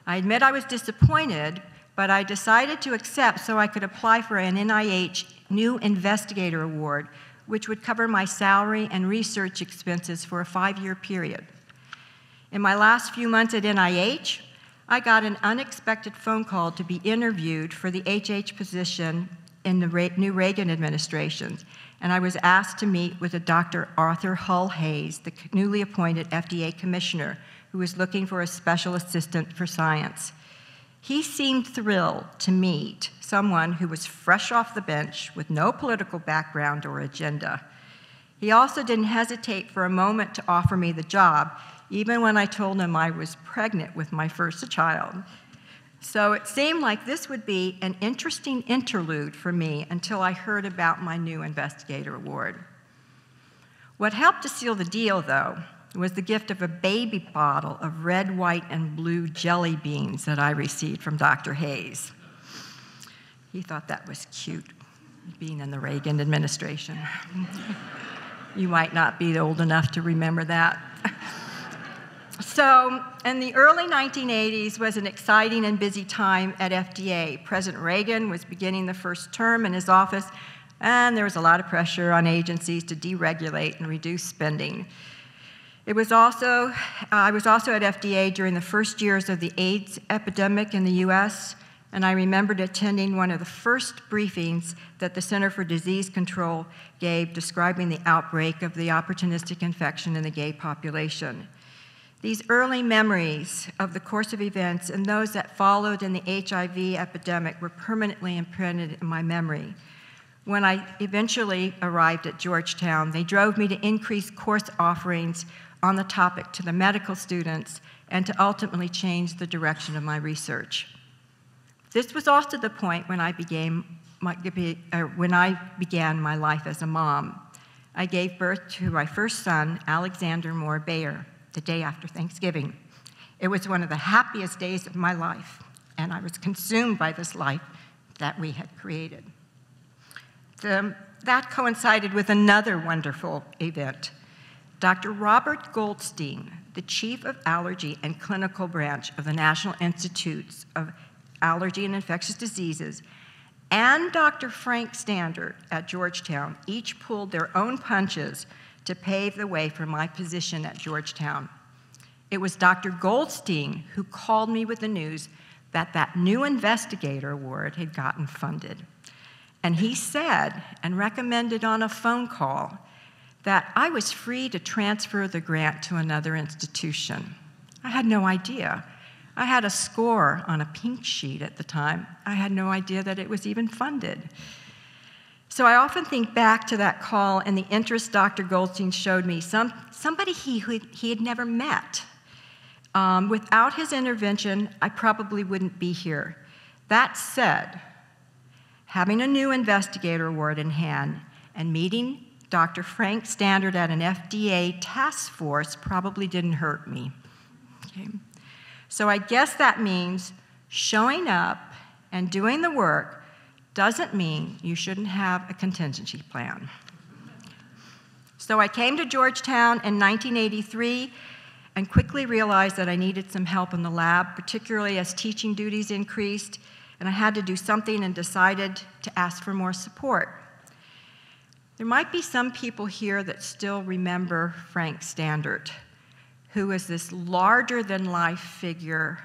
I admit I was disappointed but I decided to accept so I could apply for an NIH New Investigator Award, which would cover my salary and research expenses for a five year period. In my last few months at NIH, I got an unexpected phone call to be interviewed for the HH position in the new Reagan administration, and I was asked to meet with a Dr. Arthur Hull Hayes, the newly appointed FDA commissioner, who was looking for a special assistant for science. He seemed thrilled to meet someone who was fresh off the bench with no political background or agenda. He also didn't hesitate for a moment to offer me the job, even when I told him I was pregnant with my first child. So it seemed like this would be an interesting interlude for me until I heard about my new investigator award. What helped to seal the deal, though, was the gift of a baby bottle of red, white, and blue jelly beans that I received from Dr. Hayes. He thought that was cute, being in the Reagan administration. you might not be old enough to remember that. So, in the early 1980s was an exciting and busy time at FDA. President Reagan was beginning the first term in his office, and there was a lot of pressure on agencies to deregulate and reduce spending. It was also, uh, I was also at FDA during the first years of the AIDS epidemic in the US, and I remembered attending one of the first briefings that the Center for Disease Control gave describing the outbreak of the opportunistic infection in the gay population. These early memories of the course of events and those that followed in the HIV epidemic were permanently imprinted in my memory. When I eventually arrived at Georgetown, they drove me to increase course offerings on the topic to the medical students and to ultimately change the direction of my research. This was also the point when I, began my, uh, when I began my life as a mom. I gave birth to my first son, Alexander Moore Bayer the day after Thanksgiving. It was one of the happiest days of my life, and I was consumed by this life that we had created. The, that coincided with another wonderful event. Dr. Robert Goldstein, the chief of allergy and clinical branch of the National Institutes of Allergy and Infectious Diseases, and Dr. Frank Standaert at Georgetown each pulled their own punches to pave the way for my position at Georgetown. It was Dr. Goldstein who called me with the news that that new investigator award had gotten funded. And he said and recommended on a phone call that I was free to transfer the grant to another institution. I had no idea. I had a score on a pink sheet at the time. I had no idea that it was even funded. So I often think back to that call and the interest Dr. Goldstein showed me, some, somebody he, he had never met. Um, without his intervention, I probably wouldn't be here. That said, having a new investigator award in hand and meeting Dr. Frank Standaert at an FDA task force probably didn't hurt me. Okay. So I guess that means showing up and doing the work doesn't mean you shouldn't have a contingency plan. So I came to Georgetown in 1983 and quickly realized that I needed some help in the lab, particularly as teaching duties increased, and I had to do something and decided to ask for more support. There might be some people here that still remember Frank Standaert, who was this larger than life figure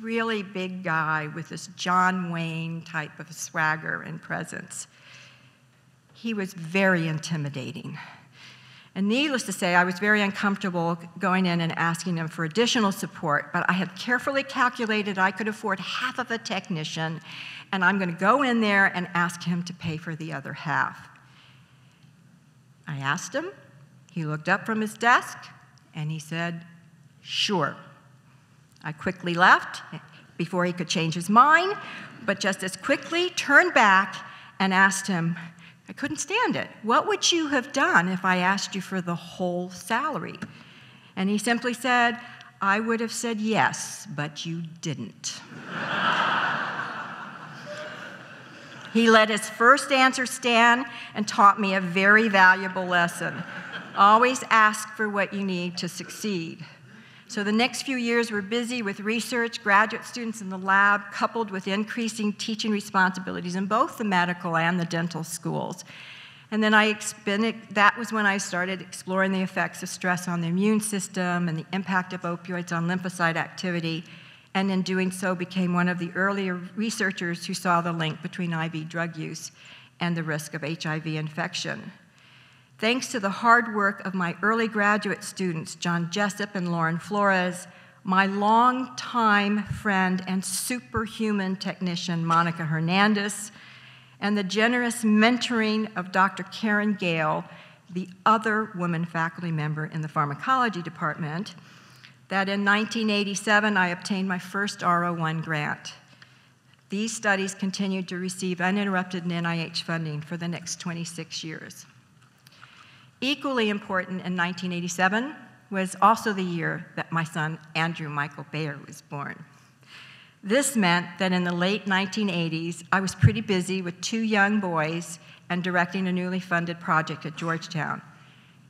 really big guy with this John Wayne type of swagger and presence. He was very intimidating. And needless to say, I was very uncomfortable going in and asking him for additional support, but I had carefully calculated I could afford half of a technician, and I'm going to go in there and ask him to pay for the other half. I asked him, he looked up from his desk, and he said, Sure. I quickly left before he could change his mind, but just as quickly turned back and asked him, I couldn't stand it. What would you have done if I asked you for the whole salary? And he simply said, I would have said yes, but you didn't. he let his first answer stand and taught me a very valuable lesson. Always ask for what you need to succeed. So the next few years were busy with research, graduate students in the lab, coupled with increasing teaching responsibilities in both the medical and the dental schools. And then I that was when I started exploring the effects of stress on the immune system and the impact of opioids on lymphocyte activity, and in doing so became one of the earlier researchers who saw the link between IV drug use and the risk of HIV infection. Thanks to the hard work of my early graduate students, John Jessup and Lauren Flores, my longtime friend and superhuman technician, Monica Hernandez, and the generous mentoring of Dr. Karen Gale, the other woman faculty member in the pharmacology department, that in 1987 I obtained my first R01 grant. These studies continued to receive uninterrupted NIH funding for the next 26 years. Equally important in 1987 was also the year that my son Andrew Michael Bayer was born. This meant that in the late 1980s, I was pretty busy with two young boys and directing a newly funded project at Georgetown.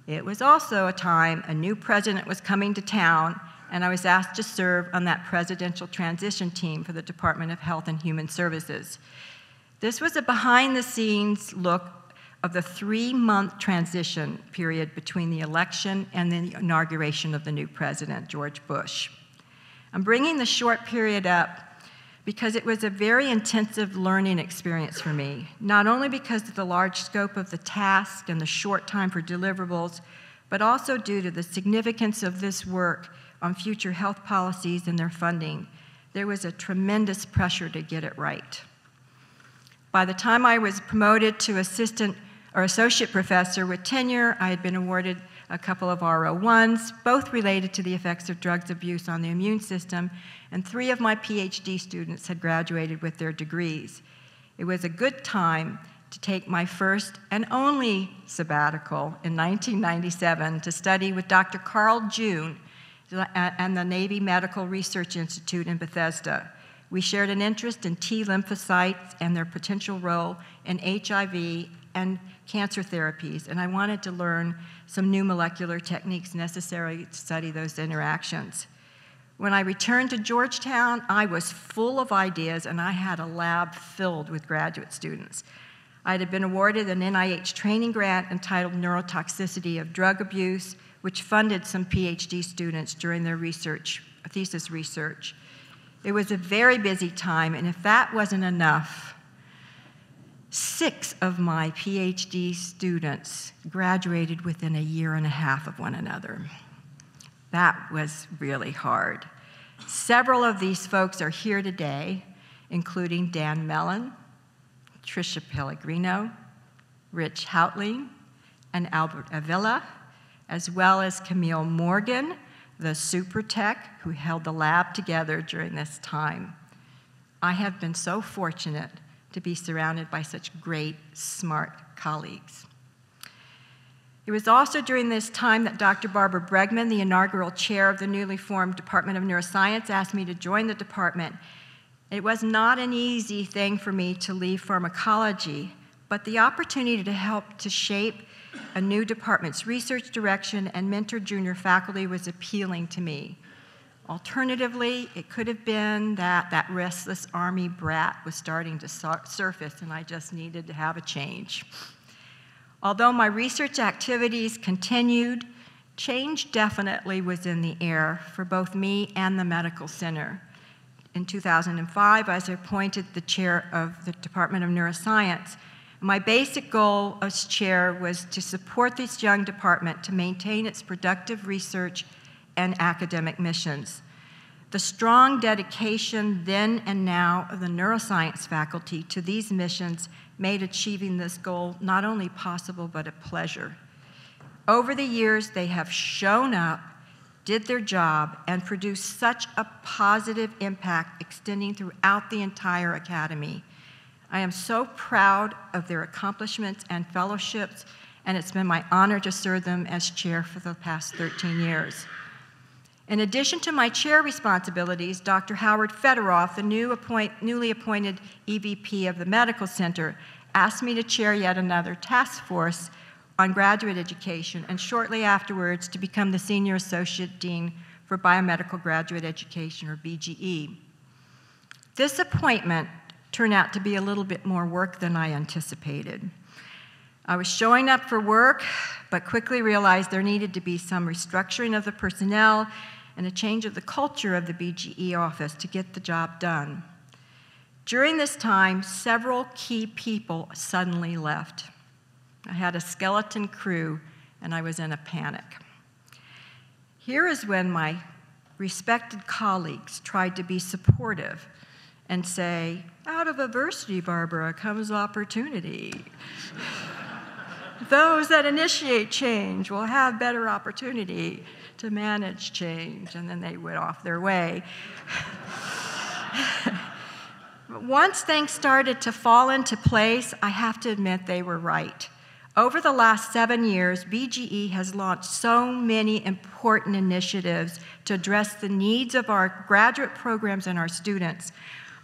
It was also a time a new president was coming to town, and I was asked to serve on that presidential transition team for the Department of Health and Human Services. This was a behind the scenes look of the three month transition period between the election and the inauguration of the new president, George Bush. I'm bringing the short period up because it was a very intensive learning experience for me, not only because of the large scope of the task and the short time for deliverables, but also due to the significance of this work on future health policies and their funding. There was a tremendous pressure to get it right. By the time I was promoted to assistant or associate professor with tenure, I had been awarded a couple of R01s, both related to the effects of drugs abuse on the immune system, and three of my PhD students had graduated with their degrees. It was a good time to take my first and only sabbatical in 1997 to study with Dr. Carl June and the Navy Medical Research Institute in Bethesda. We shared an interest in T lymphocytes and their potential role in HIV and cancer therapies, and I wanted to learn some new molecular techniques necessary to study those interactions. When I returned to Georgetown, I was full of ideas and I had a lab filled with graduate students. I had been awarded an NIH training grant entitled Neurotoxicity of Drug Abuse, which funded some PhD students during their research, thesis research. It was a very busy time, and if that wasn't enough, six of my PhD students graduated within a year and a half of one another. That was really hard. Several of these folks are here today, including Dan Mellon, Tricia Pellegrino, Rich Houtling, and Albert Avila, as well as Camille Morgan, the super tech who held the lab together during this time. I have been so fortunate to be surrounded by such great, smart colleagues. It was also during this time that Dr. Barbara Bregman, the inaugural chair of the newly formed Department of Neuroscience, asked me to join the department. It was not an easy thing for me to leave pharmacology, but the opportunity to help to shape a new department's research direction and mentor junior faculty was appealing to me. Alternatively, it could have been that that restless army brat was starting to surface and I just needed to have a change. Although my research activities continued, change definitely was in the air for both me and the medical center. In 2005, I was appointed the chair of the Department of Neuroscience. My basic goal as chair was to support this young department to maintain its productive research and academic missions. The strong dedication then and now of the neuroscience faculty to these missions made achieving this goal not only possible, but a pleasure. Over the years, they have shown up, did their job, and produced such a positive impact extending throughout the entire academy. I am so proud of their accomplishments and fellowships, and it's been my honor to serve them as chair for the past 13 years. In addition to my chair responsibilities, Dr. Howard Federoff, the new appoint, newly appointed EVP of the Medical Center, asked me to chair yet another task force on graduate education, and shortly afterwards to become the Senior Associate Dean for Biomedical Graduate Education, or BGE. This appointment turned out to be a little bit more work than I anticipated. I was showing up for work, but quickly realized there needed to be some restructuring of the personnel and a change of the culture of the BGE office to get the job done. During this time, several key people suddenly left. I had a skeleton crew and I was in a panic. Here is when my respected colleagues tried to be supportive and say, out of adversity, Barbara, comes opportunity. Those that initiate change will have better opportunity to manage change, and then they went off their way. Once things started to fall into place, I have to admit they were right. Over the last seven years, BGE has launched so many important initiatives to address the needs of our graduate programs and our students.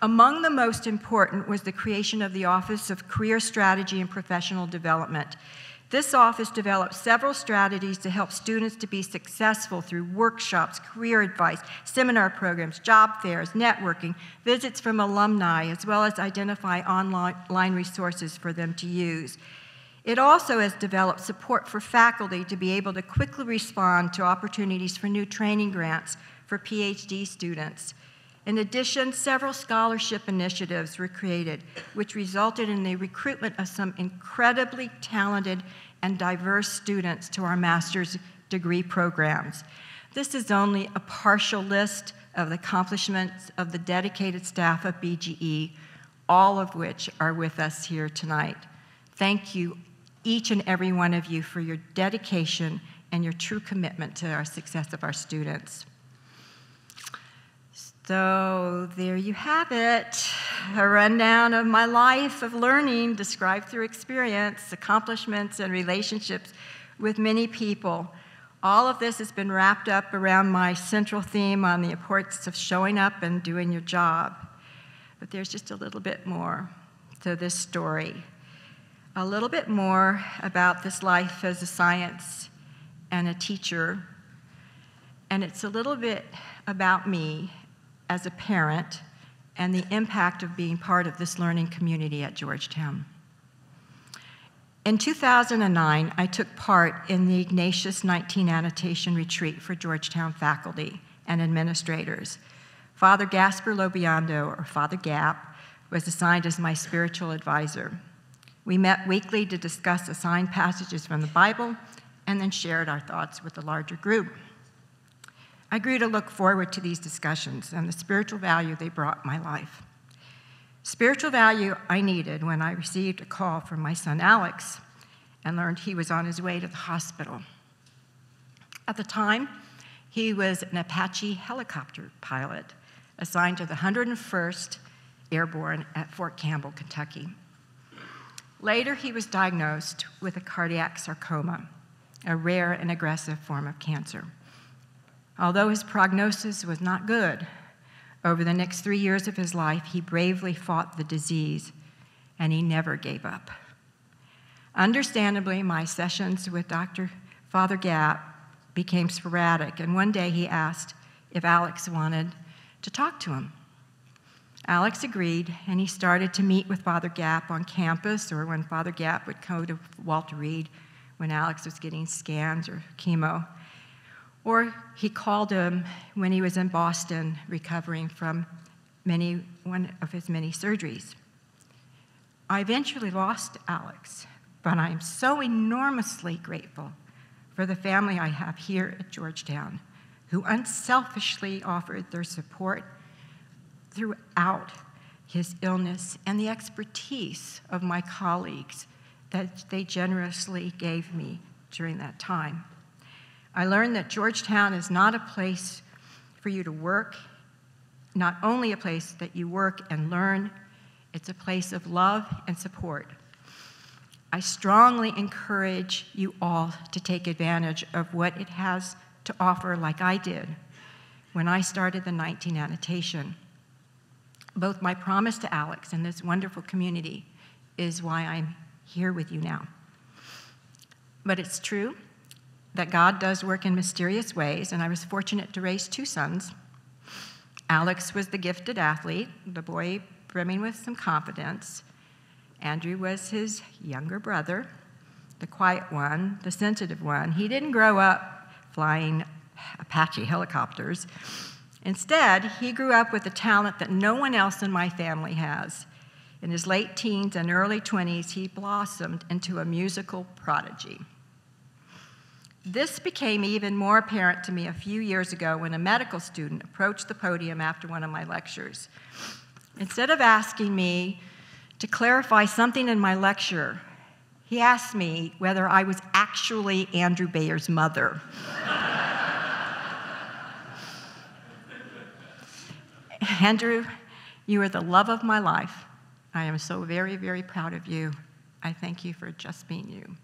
Among the most important was the creation of the Office of Career Strategy and Professional Development. This office developed several strategies to help students to be successful through workshops, career advice, seminar programs, job fairs, networking, visits from alumni, as well as identify online resources for them to use. It also has developed support for faculty to be able to quickly respond to opportunities for new training grants for PhD students. In addition, several scholarship initiatives were created, which resulted in the recruitment of some incredibly talented and diverse students to our master's degree programs. This is only a partial list of the accomplishments of the dedicated staff of BGE, all of which are with us here tonight. Thank you, each and every one of you, for your dedication and your true commitment to our success of our students. So there you have it a rundown of my life of learning described through experience, accomplishments, and relationships with many people. All of this has been wrapped up around my central theme on the importance of showing up and doing your job. But there's just a little bit more to this story. A little bit more about this life as a science and a teacher. And it's a little bit about me as a parent and the impact of being part of this learning community at Georgetown. In 2009, I took part in the Ignatius 19 Annotation Retreat for Georgetown faculty and administrators. Father Gaspar LoBiondo, or Father Gap, was assigned as my spiritual advisor. We met weekly to discuss assigned passages from the Bible and then shared our thoughts with the larger group. I grew to look forward to these discussions and the spiritual value they brought my life. Spiritual value I needed when I received a call from my son Alex and learned he was on his way to the hospital. At the time, he was an Apache helicopter pilot assigned to the 101st Airborne at Fort Campbell, Kentucky. Later, he was diagnosed with a cardiac sarcoma, a rare and aggressive form of cancer. Although his prognosis was not good, over the next three years of his life, he bravely fought the disease and he never gave up. Understandably, my sessions with Dr. Father Gap became sporadic, and one day he asked if Alex wanted to talk to him. Alex agreed, and he started to meet with Father Gap on campus or when Father Gap would go to Walter Reed when Alex was getting scans or chemo. Or he called him when he was in Boston recovering from many, one of his many surgeries. I eventually lost Alex, but I am so enormously grateful for the family I have here at Georgetown who unselfishly offered their support throughout his illness and the expertise of my colleagues that they generously gave me during that time. I learned that Georgetown is not a place for you to work, not only a place that you work and learn, it's a place of love and support. I strongly encourage you all to take advantage of what it has to offer, like I did when I started the 19 annotation. Both my promise to Alex and this wonderful community is why I'm here with you now. But it's true, that God does work in mysterious ways, and I was fortunate to raise two sons. Alex was the gifted athlete, the boy brimming with some confidence. Andrew was his younger brother, the quiet one, the sensitive one. He didn't grow up flying Apache helicopters. Instead, he grew up with a talent that no one else in my family has. In his late teens and early 20s, he blossomed into a musical prodigy. This became even more apparent to me a few years ago when a medical student approached the podium after one of my lectures. Instead of asking me to clarify something in my lecture, he asked me whether I was actually Andrew Bayer's mother. Andrew, you are the love of my life. I am so very, very proud of you. I thank you for just being you.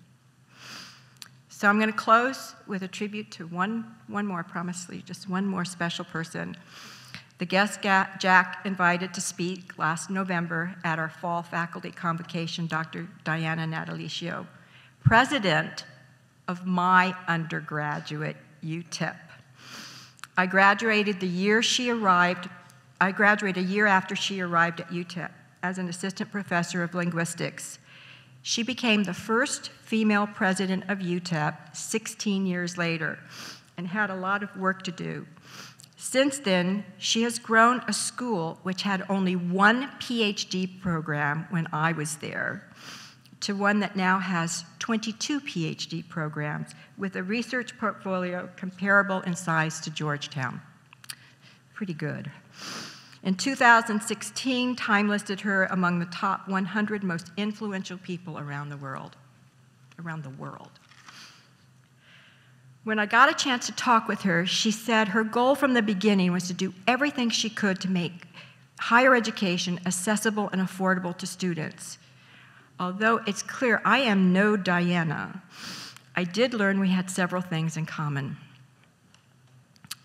So I'm going to close with a tribute to one, one more, promisely, just one more special person. The guest Jack invited to speak last November at our fall faculty convocation, Dr. Diana Natalicio, president of my undergraduate, UTEP. I graduated the year she arrived I graduated a year after she arrived at UTEP as an assistant professor of linguistics. She became the first female president of UTEP 16 years later and had a lot of work to do. Since then, she has grown a school which had only one PhD program when I was there to one that now has 22 PhD programs with a research portfolio comparable in size to Georgetown. Pretty good. In 2016, Time listed her among the top 100 most influential people around the world. Around the world. When I got a chance to talk with her, she said her goal from the beginning was to do everything she could to make higher education accessible and affordable to students. Although it's clear I am no Diana, I did learn we had several things in common.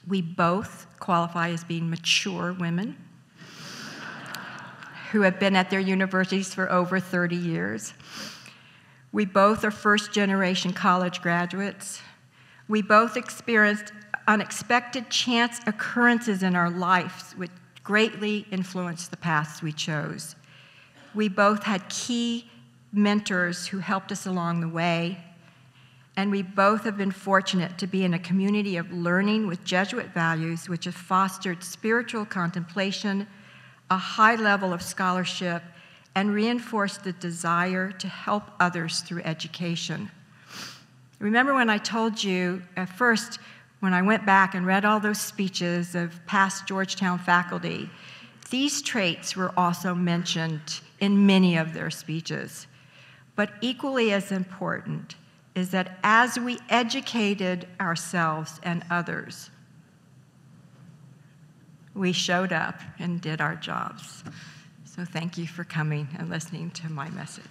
We both qualify as being mature women who have been at their universities for over 30 years. We both are first generation college graduates. We both experienced unexpected chance occurrences in our lives which greatly influenced the paths we chose. We both had key mentors who helped us along the way and we both have been fortunate to be in a community of learning with Jesuit values, which have fostered spiritual contemplation, a high level of scholarship, and reinforced the desire to help others through education. Remember when I told you at first, when I went back and read all those speeches of past Georgetown faculty, these traits were also mentioned in many of their speeches. But equally as important, is that as we educated ourselves and others, we showed up and did our jobs. So thank you for coming and listening to my message.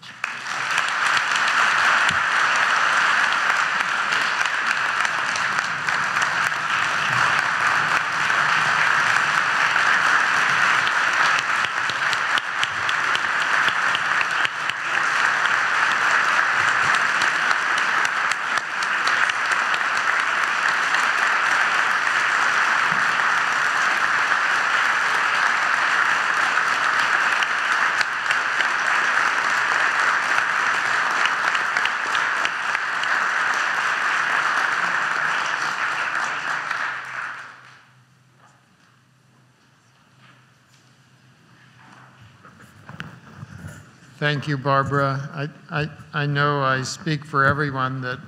Thank you, Barbara. I, I, I know I speak for everyone that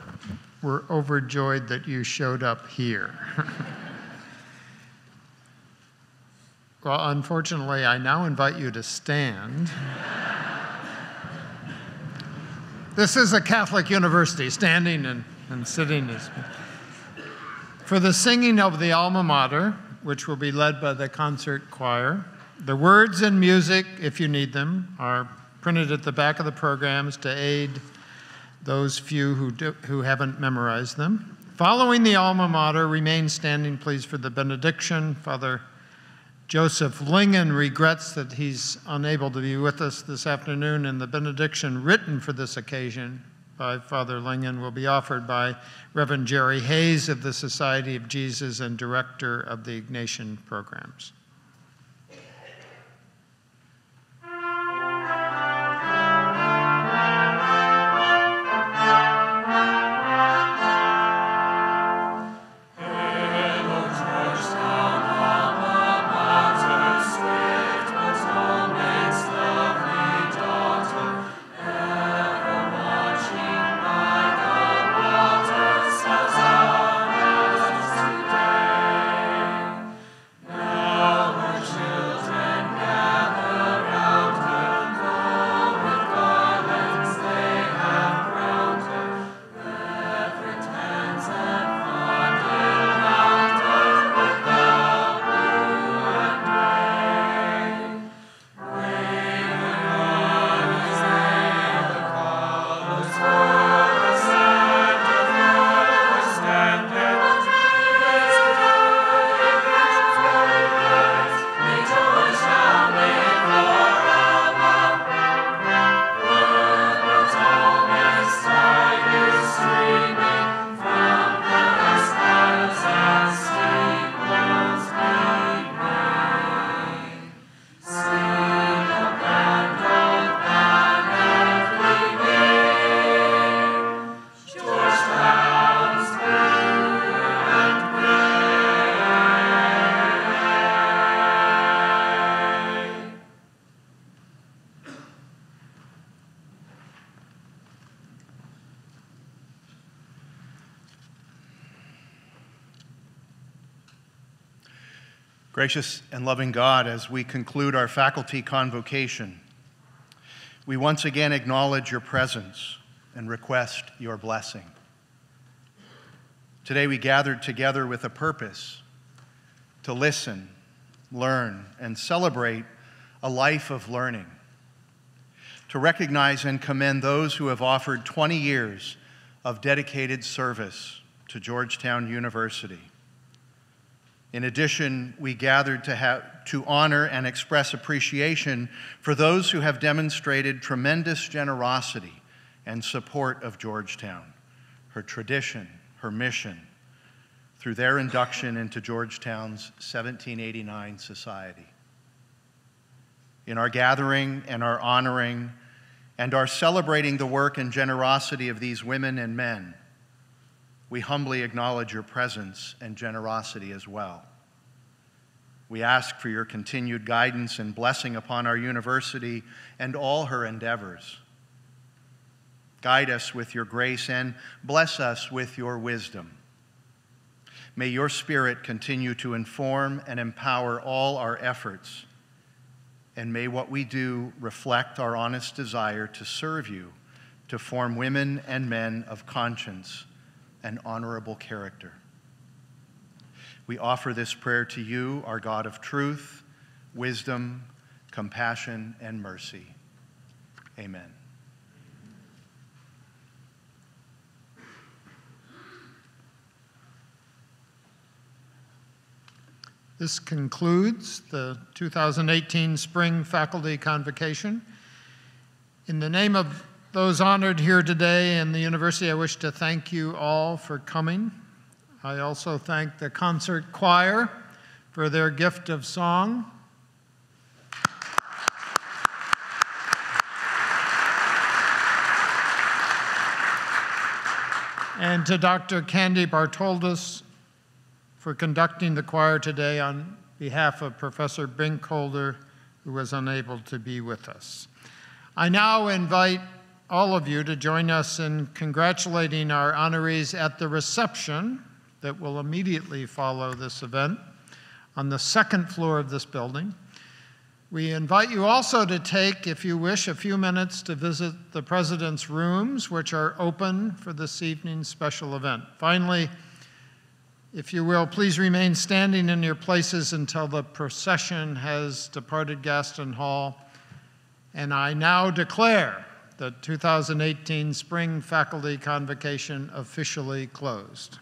we're overjoyed that you showed up here. well, unfortunately, I now invite you to stand. this is a Catholic university, standing and, and sitting is. For the singing of the alma mater, which will be led by the concert choir, the words and music, if you need them, are printed at the back of the programs to aid those few who, do, who haven't memorized them. Following the alma mater, remain standing, please, for the benediction. Father Joseph Lingan regrets that he's unable to be with us this afternoon, and the benediction written for this occasion by Father Lingan will be offered by Reverend Jerry Hayes of the Society of Jesus and director of the Ignatian programs. Gracious and loving God, as we conclude our faculty convocation, we once again acknowledge your presence and request your blessing. Today we gathered together with a purpose to listen, learn, and celebrate a life of learning, to recognize and commend those who have offered 20 years of dedicated service to Georgetown University. In addition, we gathered to, have, to honor and express appreciation for those who have demonstrated tremendous generosity and support of Georgetown, her tradition, her mission, through their induction into Georgetown's 1789 Society. In our gathering and our honoring and our celebrating the work and generosity of these women and men, we humbly acknowledge your presence and generosity as well. We ask for your continued guidance and blessing upon our university and all her endeavors. Guide us with your grace and bless us with your wisdom. May your Spirit continue to inform and empower all our efforts, and may what we do reflect our honest desire to serve you, to form women and men of conscience and honorable character. We offer this prayer to you, our God of truth, wisdom, compassion, and mercy. Amen. This concludes the 2018 Spring Faculty Convocation. In the name of those honored here today and the university, I wish to thank you all for coming. I also thank the concert choir for their gift of song. And to Dr. Candy Bartoldus for conducting the choir today on behalf of Professor Binkholder, who was unable to be with us. I now invite all of you to join us in congratulating our honorees at the reception that will immediately follow this event on the second floor of this building. We invite you also to take, if you wish, a few minutes to visit the President's rooms, which are open for this evening's special event. Finally, if you will, please remain standing in your places until the procession has departed Gaston Hall. And I now declare the 2018 Spring Faculty Convocation officially closed.